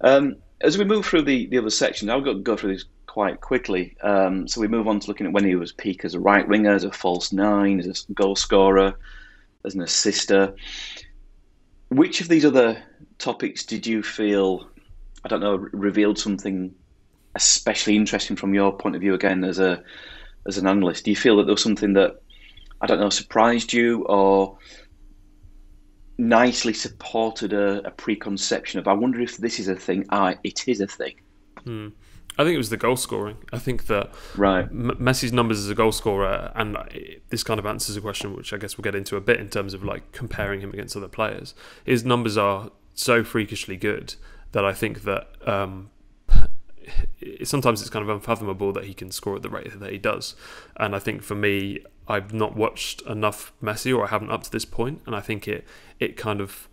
Um, as we move through the, the other section, I'll go, go through these quite quickly. Um, so we move on to looking at when he was peak as a right winger, as a false nine, as a goal scorer, as an assister. Which of these other topics did you feel, I don't know, re- revealed something especially interesting from your point of view again as a as an analyst? Do you feel that there was something that I don't know surprised you or nicely supported a, a preconception of I wonder if this is a thing? Ah, it is a thing. I think it was the goal scoring. I think that Right. M- Messi's numbers as a goal scorer, and this kind of answers a question which I guess we'll get into a bit in terms of like comparing him against other players. His numbers are so freakishly good that I think that um, sometimes it's kind of unfathomable that he can score at the rate that he does. And I think for me, I've not watched enough Messi, or I haven't up to this point, and I think it it kind of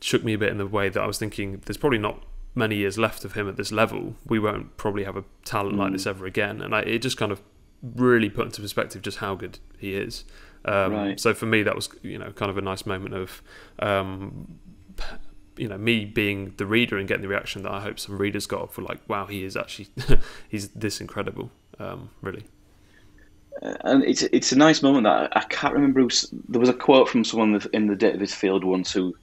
shook me a bit in the way that I was thinking there's probably not many years left of him at this level. We won't probably have a talent like this ever again, and I, it just kind of really put into perspective just how good he is. Um, Right. So for me, that was you know kind of a nice moment of. Um, you know me being the reader and getting the reaction that I hope some readers got for like wow he is actually he's this incredible um, really and it's it's a nice moment that I, I can't remember. Who, there was a quote from someone in the dataviz field once who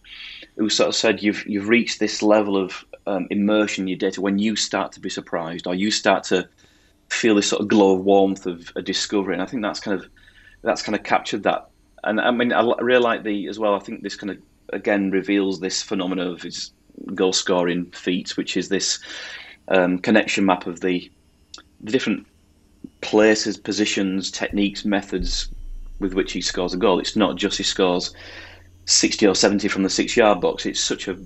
who sort of said, "You've you've reached this level of um, immersion in your data when you start to be surprised or you start to feel this sort of glow of warmth of a discovery. And I think that's kind of that's kind of captured that. And I mean, I really like the as well. I think this kind of again reveals this phenomenon of his goal scoring feats, which is this um, connection map of the, the different places, positions, techniques, methods with which he scores a goal. It's not just he scores 60 or 70 from the six yard box. It's such a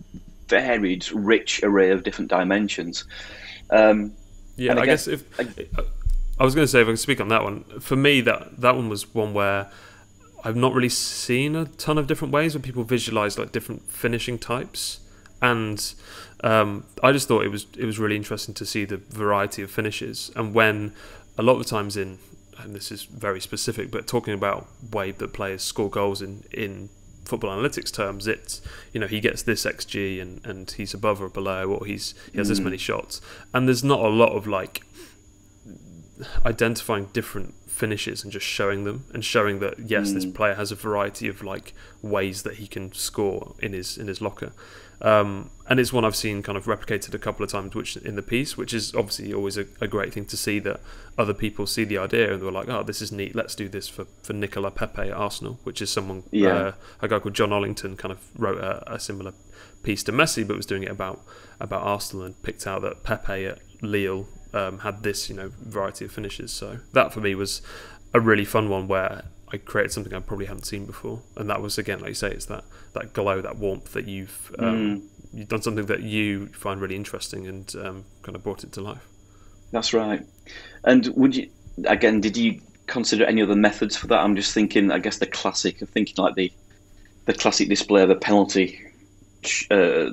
varied, rich array of different dimensions. Um, yeah, I, I guess, if. I, I was going to say, if I can speak on that one, for me, that, that one was one where I've not really seen a ton of different ways where people visualize like different finishing types. And um, I just thought it was it was really interesting to see the variety of finishes. And when a lot of the times in, and this is very specific, but talking about way that players score goals in in football analytics terms, it's you know he gets this xG and and he's above or below, or he's he has mm. this many shots, and there's not a lot of like identifying different finishes and just showing them and showing that yes, mm. this player has a variety of like ways that he can score in his in his locker. Um, and it's one I've seen kind of replicated a couple of times, which in the piece, which is obviously always a, a great thing to see that other people see the idea and they're like, "Oh, this is neat. Let's do this for for Nicolas Pepe at Arsenal," which is someone, yeah. uh, a guy called John Ollington, kind of wrote a, a, similar piece to Messi, but was doing it about about Arsenal and picked out that Pepe at Lille um, had this, you know, variety of finishes. So that for me was a really fun one where I created something I probably haven't seen before, and that was again, like you say, it's that that glow, that warmth that you've um, mm. you've done something that you find really interesting and um, kind of brought it to life. That's right. And would you again? Did you consider any other methods for that? I'm just thinking. I guess the classic. I'm thinking like the the classic display of the penalty uh,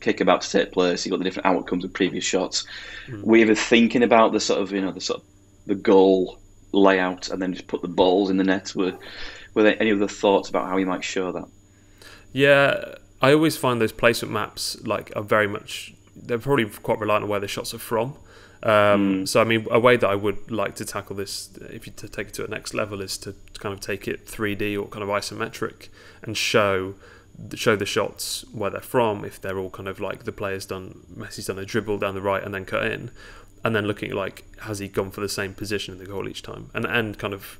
kick about to take place. You've got the different outcomes of previous shots. Mm. Were you ever thinking about the sort of you know the sort of the goal layout and then just put the balls in the net? Were were there any other thoughts about how you might show that? Yeah, I always find those placement maps like are very much they're probably quite reliant on where the shots are from. Um, mm. So I mean, a way that I would like to tackle this, if you to take it to a next level, is to kind of take it 3D or kind of isometric and show show the shots where they're from. If they're all kind of like the player's done, Messi's done a dribble down the right and then cut in, and then looking at like has he gone for the same position in the goal each time, and and kind of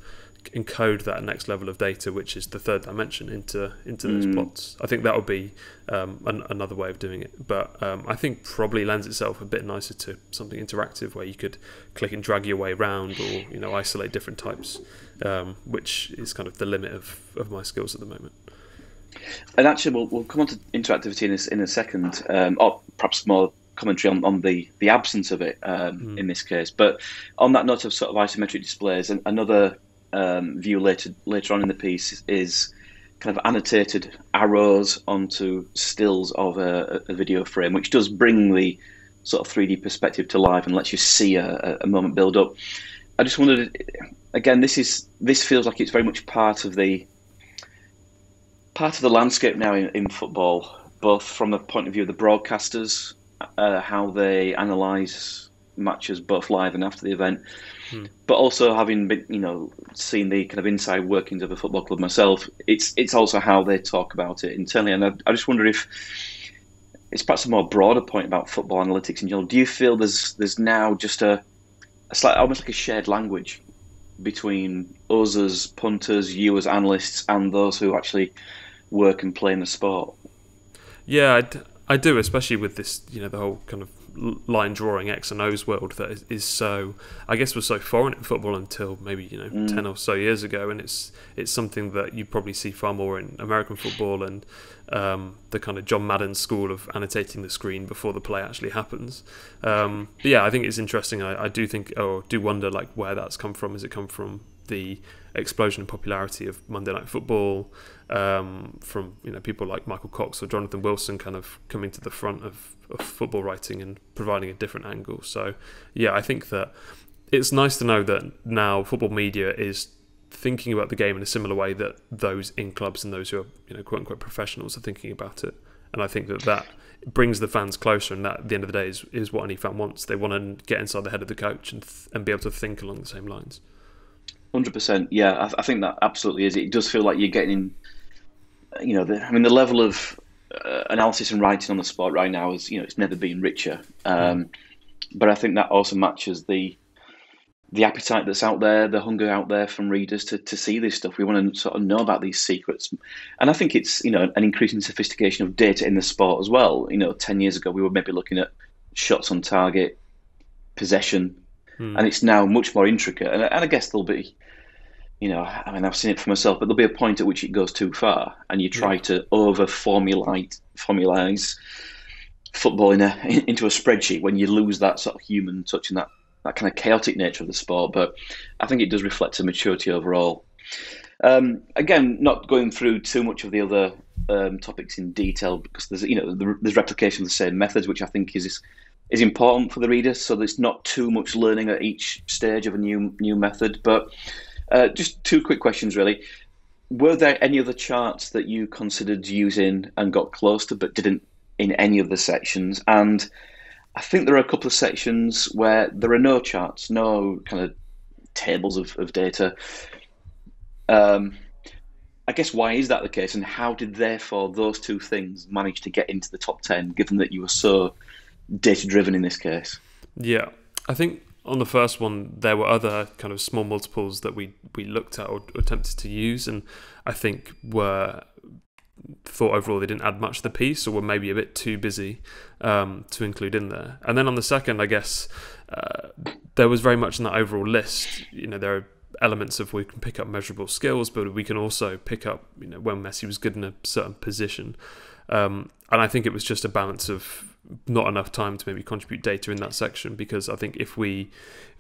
encode that next level of data, which is the third dimension, into into those mm. plots. I think that would be um, an, another way of doing it. But um, I think probably lends itself a bit nicer to something interactive, where you could click and drag your way around, or you know isolate different types, um, which is kind of the limit of, of my skills at the moment. And actually, we'll, we'll come on to interactivity in a, in a second, um, or perhaps more commentary on, on the, the absence of it um, mm. in this case. But on that note of sort of isometric displays, another um, view later later on in the piece is kind of annotated arrows onto stills of a, a video frame, which does bring the sort of 3D perspective to life and lets you see a, a moment build up. I just wondered, again, this is this feels like it's very much part of the part of the landscape now in, in football, both from the point of view of the broadcasters, uh, how they analyse matches both live and after the event, hmm. but also having been, you know, seen the kind of inside workings of a football club myself, it's it's also how they talk about it internally. And I, I just wonder if it's perhaps a more broader point about football analytics in general. Do you feel there's there's now just a, a slight, almost like a shared language between us as punters, you as analysts, and those who actually work and play in the sport? Yeah, I, do, especially with this, you know, the whole kind of line drawing X and O's world that is, is, so I guess was so foreign in football until maybe you know mm. ten or so years ago, and it's it's something that you probably see far more in American football and um, the kind of John Madden school of annotating the screen before the play actually happens. Um, but yeah, I think it's interesting. I, I do think or do wonder like where that's come from. Has it come from the explosion in popularity of Monday Night Football? Um, from you know people like Michael Cox or Jonathan Wilson kind of coming to the front of, of football writing and providing a different angle. So yeah, I think that it's nice to know that now football media is thinking about the game in a similar way that those in clubs and those who are you know quote unquote professionals are thinking about it. And I think that that brings the fans closer, and that at the end of the day is, is what any fan wants. They want to get inside the head of the coach and and be able to think along the same lines. Hundred percent, yeah. I, I, think that absolutely is. It does feel like you're getting you know, the, I mean, the level of uh, analysis and writing on the sport right now is you know it's never been richer. Um, but I think that also matches the the appetite that's out there, the hunger out there from readers to, to see this stuff. We want to sort of know about these secrets, and I think it's you know an increasing sophistication of data in the sport as well. You know, ten years ago we were maybe looking at shots on target, possession, hmm. and it's now much more intricate. And, and I guess there'll be, you know, I mean I've seen it for myself, but there'll be a point at which it goes too far, and you try yeah. to over formulate formulise football in a, into a spreadsheet when you lose that sort of human touch and that that kind of chaotic nature of the sport. But I think it does reflect a maturity overall. Um, again, not going through too much of the other um, topics in detail because there's you know there's replication of the same methods, which I think is is important for the reader. So there's not too much learning at each stage of a new new method. But uh, just two quick questions, really. Were there any other charts that you considered using and got close to, but didn't in any of the sections? And I think there are a couple of sections where there are no charts, no kind of tables of, of data. Um, I guess why is that the case, and how did therefore those two things manage to get into the top ten, given that you were so data driven in this case? Yeah, I think on the first one there were other kind of small multiples that we we looked at or attempted to use, and I think were thought overall they didn't add much to the piece or were maybe a bit too busy um, to include in there. And then on the second, I guess uh, there was very much in that overall list. You know, there are elements of we can pick up measurable skills, but we can also pick up you know when Messi was good in a certain position. Um, and I think it was just a balance of not enough time to maybe contribute data in that section because I think if we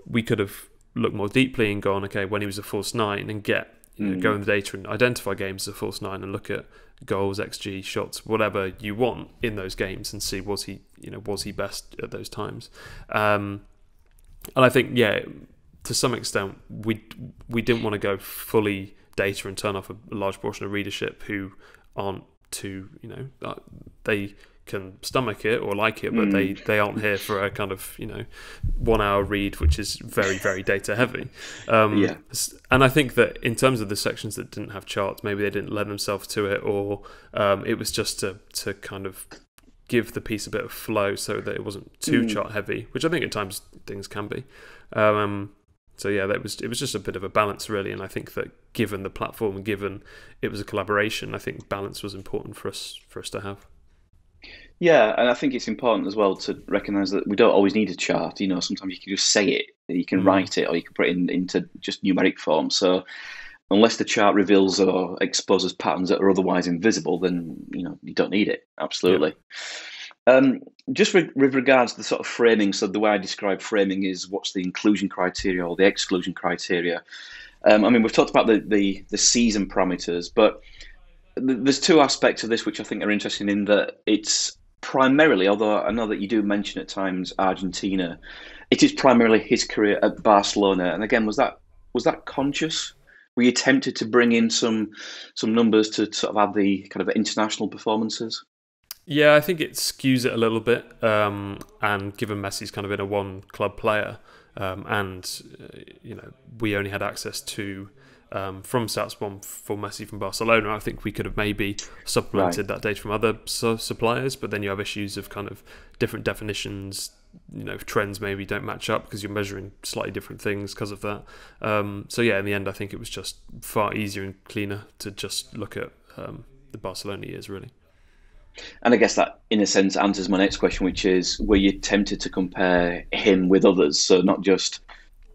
we could have looked more deeply and gone okay when he was a false nine and get you know, mm. go in the data and identify games as a false nine and look at goals, xG, shots, whatever you want in those games, and see was he, you know, was he best at those times. Um, and I think, yeah, to some extent, we we didn't want to go fully data and turn off a large portion of readership who aren't too, you know, uh, they can stomach it or like it, but mm. they, they aren't here for a kind of you know one hour read, which is very very data heavy. Um, yeah, and I think that in terms of the sections that didn't have charts, maybe they didn't lend themselves to it, or um, it was just to to kind of give the piece a bit of flow so that it wasn't too mm. chart heavy, which I think at times things can be. Um, so yeah, that was it was just a bit of a balance really, and I think that given the platform, given it was a collaboration, I think balance was important for us for us to have. Yeah, and I think it's important as well to recognise that we don't always need a chart. You know, sometimes you can just say it, you can mm. write it, or you can put it in, into just numeric form. So, unless the chart reveals or exposes patterns that are otherwise invisible, then you know you don't need it. Absolutely. Yeah. Um, just with, with, regards to the sort of framing, so the way I describe framing is what's the inclusion criteria or the exclusion criteria. Um, I mean, we've talked about the, the, the season parameters, but there's two aspects of this which I think are interesting in that it's primarily, although I know that you do mention at times Argentina, it is primarily his career at Barcelona. And again, was that was that conscious? Were you tempted to bring in some some numbers to sort of add the kind of international performances? Yeah, I think it skews it a little bit. Um, and given Messi's kind of been a one club player, um, and uh, you know we only had access to um, from StatsBomb for Messi from Barcelona. I think we could have maybe supplemented right. that data from other su- suppliers, but then you have issues of kind of different definitions. You know, trends maybe don't match up because you're measuring slightly different things because of that. Um, so yeah, in the end, I think it was just far easier and cleaner to just look at um, the Barcelona years, really. And I guess that, in a sense, answers my next question, which is: Were you tempted to compare him with others? So not just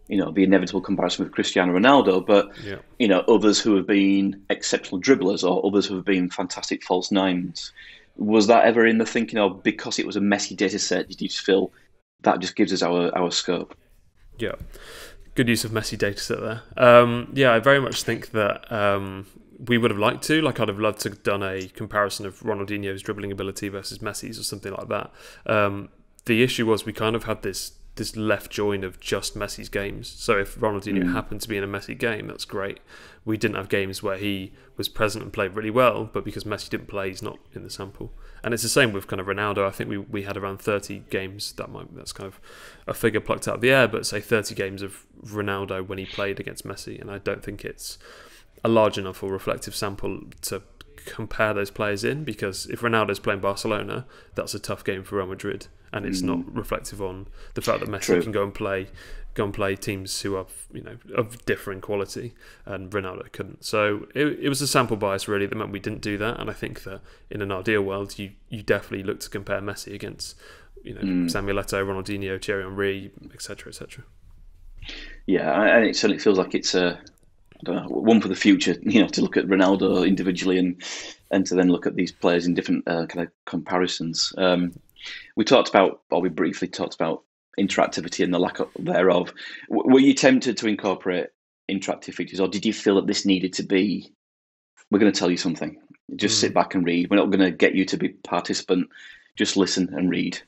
you know the inevitable comparison with Cristiano Ronaldo, but yeah. you know others who have been exceptional dribblers or others who have been fantastic false nines. Was that ever in the thinking of because it was a messy data set? Did you just feel that just gives us our our scope? Yeah, good use of messy data set there. Um, yeah, I very much think that um, we would have liked to. Like, I'd have loved to have done a comparison of Ronaldinho's dribbling ability versus Messi's or something like that. Um, the issue was we kind of had this this left join of just Messi's games. So if Ronaldinho mm. happened to be in a Messi game, that's great. We didn't have games where he was present and played really well, but because Messi didn't play, he's not in the sample. And it's the same with kind of Ronaldo. I think we, we had around 30 games. That might that's kind of a figure plucked out of the air, but say 30 games of Ronaldo when he played against Messi, and I don't think it's a large enough or reflective sample to compare those players in because if Ronaldo's playing Barcelona, that's a tough game for Real Madrid, and it's mm. not reflective on the fact that Messi True. can go and play go and play teams who are you know of differing quality, and Ronaldo couldn't. So it, it was a sample bias really that meant we didn't do that, and I think that in an ideal world, you you definitely look to compare Messi against you know mm. Samuel Eto'o, Ronaldinho, Thierry Henry, etc. etc. Yeah, and it certainly feels like it's a know, one for the future. You know, to look at Ronaldo individually and and to then look at these players in different uh, kind of comparisons. Um, we talked about, or we briefly talked about interactivity and the lack of thereof. were you tempted to incorporate interactive features, or did you feel that this needed to be? We're going to tell you something. Just mm. sit back and read. We're not going to get you to be participant. Just listen and read.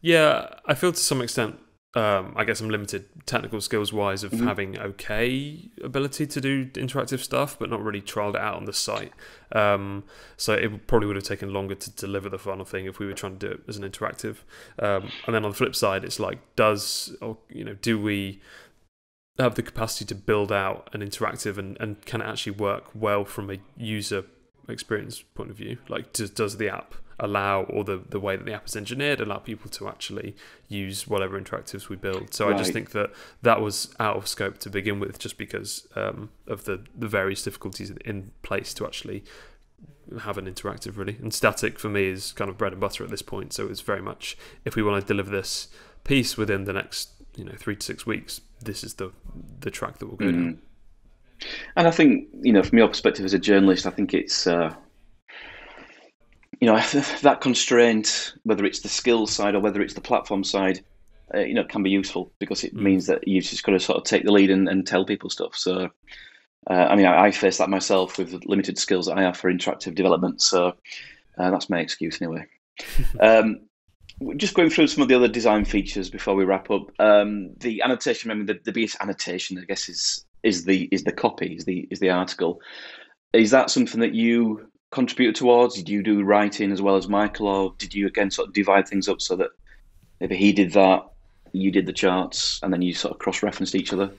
Yeah, I feel to some extent um, I guess I'm limited technical skills wise of mm-hmm. having okay ability to do interactive stuff, but not really trialed it out on the site. Um, so it probably would have taken longer to deliver the final thing if we were trying to do it as an interactive. Um, and then on the flip side, it's like, does or you know, do we have the capacity to build out an interactive and, and can it actually work well from a user experience point of view? Like, does, does the app allow, or the, the way that the app is engineered, allow people to actually use whatever interactives we build. So right. I just think that that was out of scope to begin with, just because um, of the, the various difficulties in place to actually have an interactive really. And static for me is kind of bread and butter at this point. So it's very much if we want to deliver this piece within the next you know three to six weeks, this is the the track that we'll go mm. down. And I think you know from your perspective as a journalist, I think it's. Uh you know that constraint, whether it's the skills side or whether it's the platform side, uh, you know, can be useful because it mm. means that you've just got to sort of take the lead and, and tell people stuff. So, uh, I mean, I, I, face that myself with limited skills that I have for interactive development. So uh, that's my excuse anyway. um, just going through some of the other design features before we wrap up. Um, the annotation, I mean, the, the biggest annotation, I guess, is is the is the copy, is the is the article. Is that something that you contributed towards? Did you do writing as well as Michael, or did you again sort of divide things up so that maybe he did that, you did the charts, and then you sort of cross referenced each other?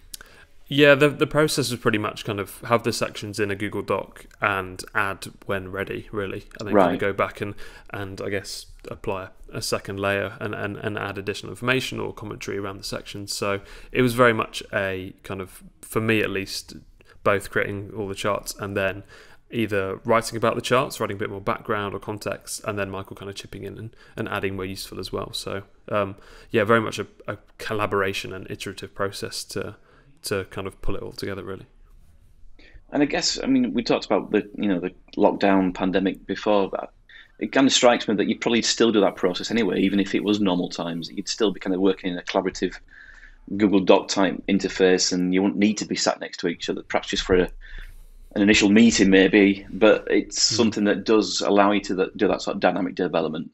Yeah, the the process is pretty much kind of have the sections in a Google Doc and add when ready, really, and then right. kind of go back and and I guess apply a second layer and, and, and add additional information or commentary around the sections. So it was very much a kind of for me at least, both creating all the charts and then either writing about the charts, writing a bit more background or context, and then Michael kind of chipping in and, and adding where useful as well. So um, yeah, very much a, a, collaboration and iterative process to to kind of pull it all together, really. And I guess I mean we talked about the you know the lockdown pandemic before that. It kind of strikes me that you'd probably still do that process anyway, even if it was normal times. You'd still be kind of working in a collaborative Google Doc type interface, and you wouldn't need to be sat next to each other, perhaps just for a an initial meeting maybe, but it's mm. something that does allow you to do that sort of dynamic development.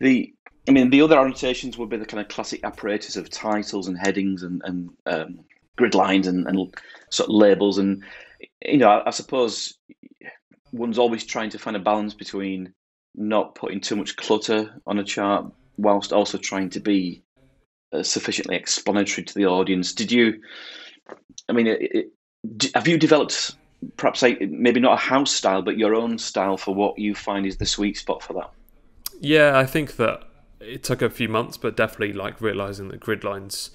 The I mean, the other annotations would be the kind of classic apparatus of titles and headings and, and um, grid lines and, and, sort of labels. And, you know, I, I, suppose one's always trying to find a balance between not putting too much clutter on a chart whilst also trying to be uh, sufficiently explanatory to the audience. Did you, I mean, it, it, have you developed perhaps maybe not a house style, but your own style for what you find is the sweet spot for that? Yeah, I think that it took a few months, but definitely like realizing that grid lines.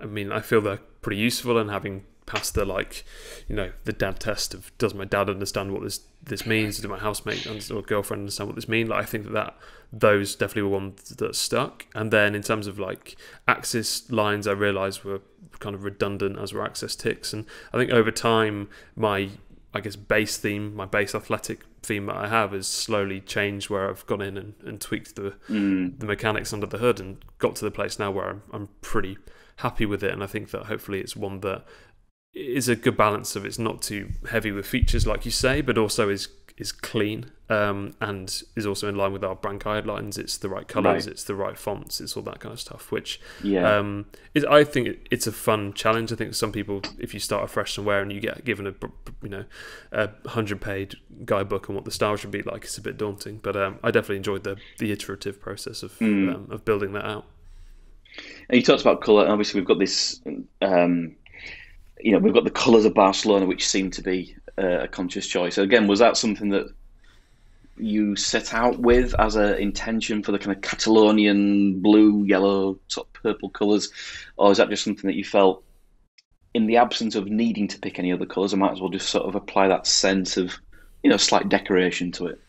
I mean, I feel they're pretty useful, and having passed the like, you know, the dad test of does my dad understand what this this means? Does my housemate or girlfriend understand what this means? Like, I think that, that those definitely were ones that stuck. And then in terms of like axis lines, I realized were kind of redundant as were axis ticks. And I think over time, my I guess base theme, my base athletic theme that I have has slowly changed where I've gone in and, and tweaked the mm. the mechanics under the hood and got to the place now where I'm, I'm pretty happy with it. And I think that hopefully it's one that is a good balance of it's not too heavy with features like you say, but also is is clean um, and is also in line with our brand guidelines. It's the right colors, right. it's the right fonts, it's all that kind of stuff. Which yeah, um, is, I think it's a fun challenge. I think some people, if you start afresh somewhere and you get given a you know a hundred page guidebook on what the style should be like, it's a bit daunting. But um, I definitely enjoyed the the iterative process of mm. of building that out. And you talked about color. Obviously, we've got this um, you know, we've got the colours of Barcelona, which seem to be uh, a conscious choice. Again, was that something that you set out with as an intention for the kind of Catalonian blue, yellow, sort of purple colours, or is that just something that you felt in the absence of needing to pick any other colours, I might as well just sort of apply that sense of, you know, slight decoration to it?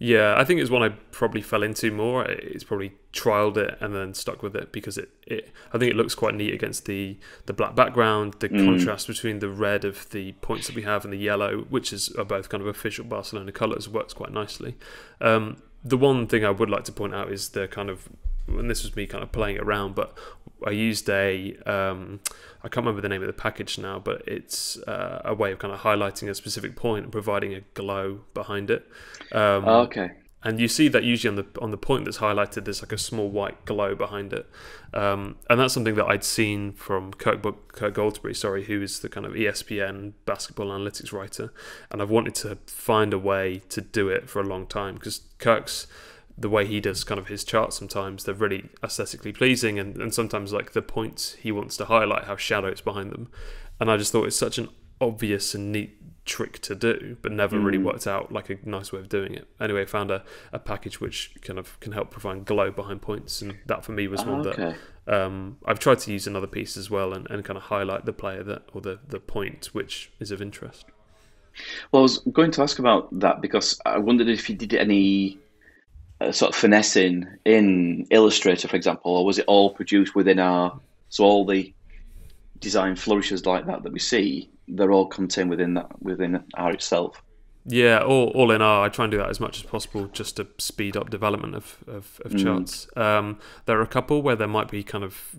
Yeah, I think it's one I probably fell into more. It's probably trialed it and then stuck with it because it, it I think it looks quite neat against the the black background, the mm. contrast between the red of the points that we have and the yellow, which is are both kind of official Barcelona colours, works quite nicely. Um, the one thing I would like to point out is the kind of and this was me kind of playing around, but I used a um, I can't remember the name of the package now, but it's uh, a way of kind of highlighting a specific point and providing a glow behind it. Um, oh, okay. And you see that usually on the on the point that's highlighted, there's like a small white glow behind it, um, and that's something that I'd seen from Kirk, Kirk Goldsberry, sorry, who is the kind of ESPN basketball analytics writer, and I've wanted to find a way to do it for a long time because Kirk's the way he does kind of his charts sometimes they're really aesthetically pleasing and, and sometimes like the points he wants to highlight have shadows behind them and i just thought it's such an obvious and neat trick to do but never mm. really worked out like a nice way of doing it anyway found a, a package which kind of can help provide glow behind points and that for me was one okay. that um, i've tried to use another piece as well and, and kind of highlight the player that or the, the point which is of interest well i was going to ask about that because i wondered if you did any uh, sort of finessing in Illustrator, for example, or was it all produced within R So all the design flourishes like that that we see, they're all contained within that within R itself. Yeah, all, all in R. I try and do that as much as possible just to speed up development of, of, of mm. charts. Um, there are a couple where there might be kind of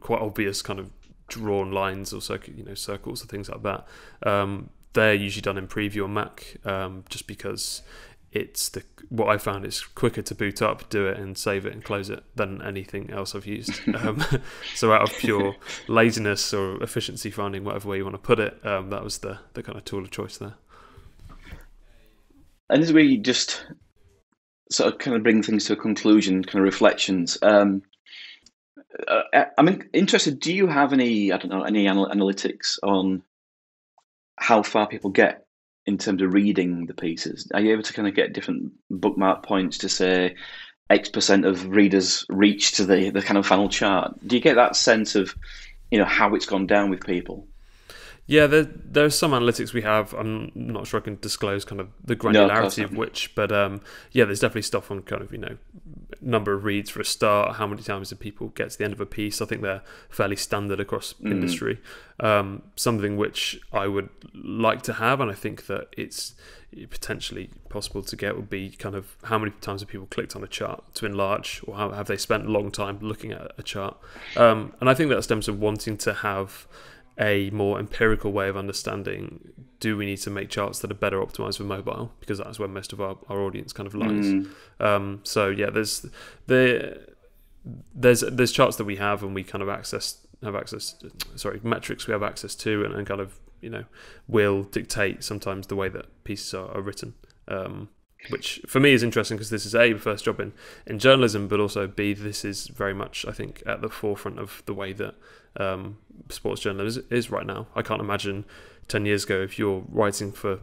quite obvious kind of drawn lines or you know, circles or things like that. Um, they're usually done in Preview on Mac, um, just because it's the what I found is quicker to boot up, do it, and save it and close it than anything else I've used. Um, so out of pure laziness or efficiency finding, whatever way you want to put it, um, that was the the kind of tool of choice there. And as we just sort of kind of bring things to a conclusion, kind of reflections. Um, uh, I'm interested. Do you have any I don't know any anal- analytics on how far people get in terms of reading the pieces? Are you able to kind of get different bookmark points to say X percent of readers reach to the, the kind of final chart? Do you get that sense of, you know, how it's gone down with people? Yeah, there there's some analytics we have. I'm not sure I can disclose kind of the granularity no, of, of which, but um, yeah, there's definitely stuff on kind of you know number of reads for a start. How many times do people get to the end of a piece? I think they're fairly standard across mm. industry. Um, something which I would like to have, and I think that it's potentially possible to get would be kind of how many times have people clicked on a chart to enlarge, or how have they spent a long time looking at a chart? Um, and I think that stems from wanting to have a more empirical way of understanding do we need to make charts that are better optimized for mobile? Because that's where most of our, our audience kind of lies. Mm. um, so yeah there's the there's there's charts that we have and we kind of access have access to, sorry metrics we have access to and, and kind of you know will dictate sometimes the way that pieces are, are written. Um, which for me is interesting because this is a first job in, in journalism, but also b this is very much I think at the forefront of the way that um, sports journalism is, is, right now. I can't imagine ten years ago if you're writing for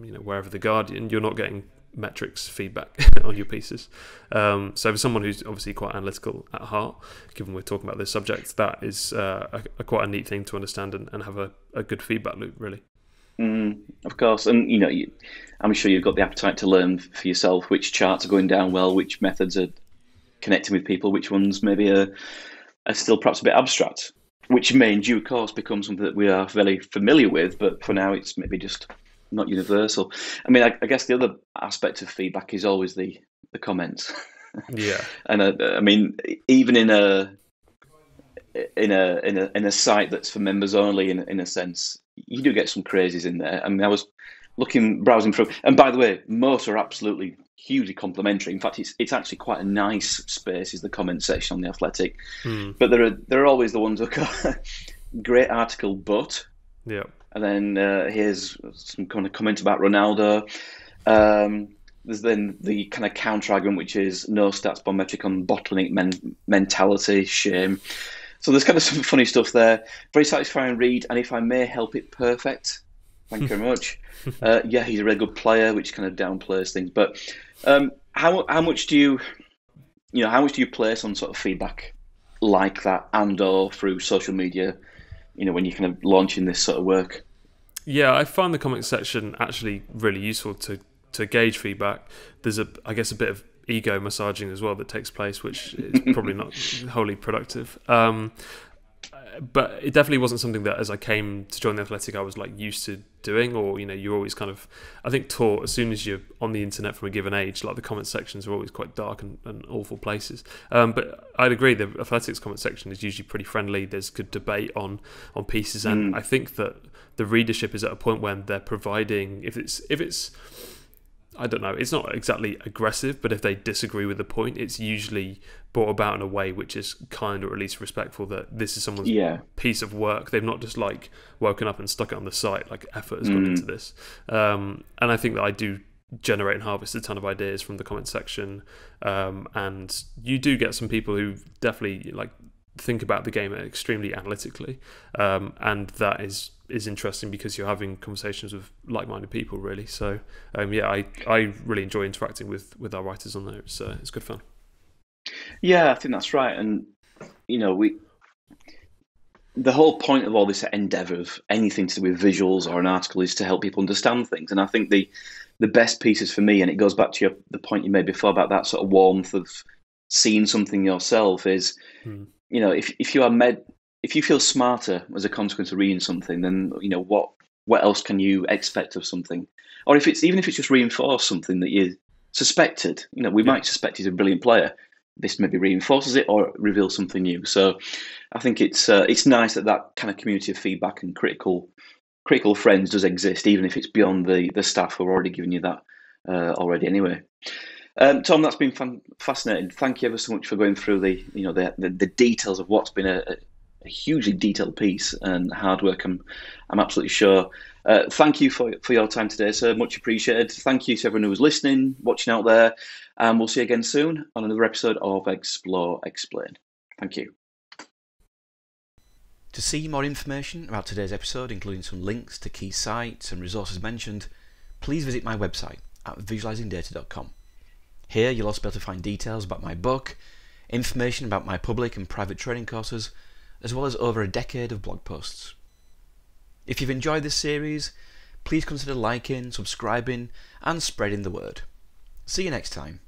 you know wherever the Guardian, you're not getting metrics feedback on your pieces. Um, so for someone who's obviously quite analytical at heart, given we're talking about this subject, that is uh, a, a, quite a neat thing to understand and, and have a, a good feedback loop really. Mm, of course, and you know, you, I'm sure you've got the appetite to learn for yourself which charts are going down well, which methods are connecting with people, which ones maybe are, are still perhaps a bit abstract, which may in due course become something that we are very familiar with, but for now it's maybe just not universal. I mean, I, I guess the other aspect of feedback is always the the comments. Yeah, and uh, I mean, even in a in a in a in a site that's for members only, in in a sense, you do get some crazies in there. I mean, I was looking browsing through, and by the way, most are absolutely hugely complimentary. In fact, it's it's actually quite a nice space. Is the comment section on the Athletic, mm. but there are there are always the ones that go great article, but yeah, and then uh, here's some kind of comment about Ronaldo. Um, there's then the kind of counter argument, which is no StatsBomb metric on bottleneck men- mentality, shame. So there's kind of some funny stuff there. Very satisfying read, and if I may help it, perfect. Thank you very much. Uh, yeah, he's a really good player, which kind of downplays things. But um, how how much do you, you know, how much do you place on sort of feedback like that, and or through social media? You know, when you're kind of launching this sort of work. Yeah, I find the comment section actually really useful to to gauge feedback. There's a, I guess, a bit of ego massaging as well that takes place, which is probably not wholly productive. Um, but it definitely wasn't something that as I came to join the athletic I was like used to doing or you know you're always kind of I think taught as soon as you're on the internet from a given age like the comment sections are always quite dark and, and awful places um, but I'd agree the athletics comment section is usually pretty friendly there's good debate on on pieces and mm. I think that the readership is at a point when they're providing if it's if it's I don't know, it's not exactly aggressive, but if they disagree with the point, it's usually brought about in a way which is kind or at least respectful that this is someone's yeah. piece of work. They've not just like woken up and stuck it on the site, like effort has mm. gone into this. Um, and I think that I do generate and harvest a ton of ideas from the comment section. Um, and you do get some people who definitely like think about the game extremely analytically. Um, and that is is interesting because you're having conversations with like-minded people, really. So, um, yeah, I, I really enjoy interacting with, with our writers on there. It's uh, it's good fun. Yeah, I think that's right, and you know, we the whole point of all this endeavor of anything to do with visuals or an article is to help people understand things, and I think the the best pieces for me, and it goes back to your, the point you made before about that sort of warmth of seeing something yourself is, hmm. you know, if if you are med if you feel smarter as a consequence of reading something, then you know what what else can you expect of something? Or if it's even if it's just reinforced something that you suspected, you know, we yeah. might suspect he's a brilliant player. This maybe reinforces it or reveals something new. So, I think it's uh, it's nice that that kind of community of feedback and critical critical friends does exist, even if it's beyond the the staff who are already giving you that uh, already. Anyway, um, Tom, that's been fun, fascinating. Thank you ever so much for going through the you know the the, the details of what's been a, a hugely detailed piece and hard work. I'm, I'm absolutely sure. Uh, thank you for, for your time today, sir. Much appreciated. Thank you to everyone who was listening, watching out there, and we'll see you again soon on another episode of Explore Explain. Thank you. To see more information about today's episode, including some links to key sites and resources mentioned, please visit my website at visualisingdata.com. Here you'll also be able to find details about my book, information about my public and private training courses, as well as over a decade of blog posts. If you've enjoyed this series, please consider liking, subscribing, and spreading the word. See you next time.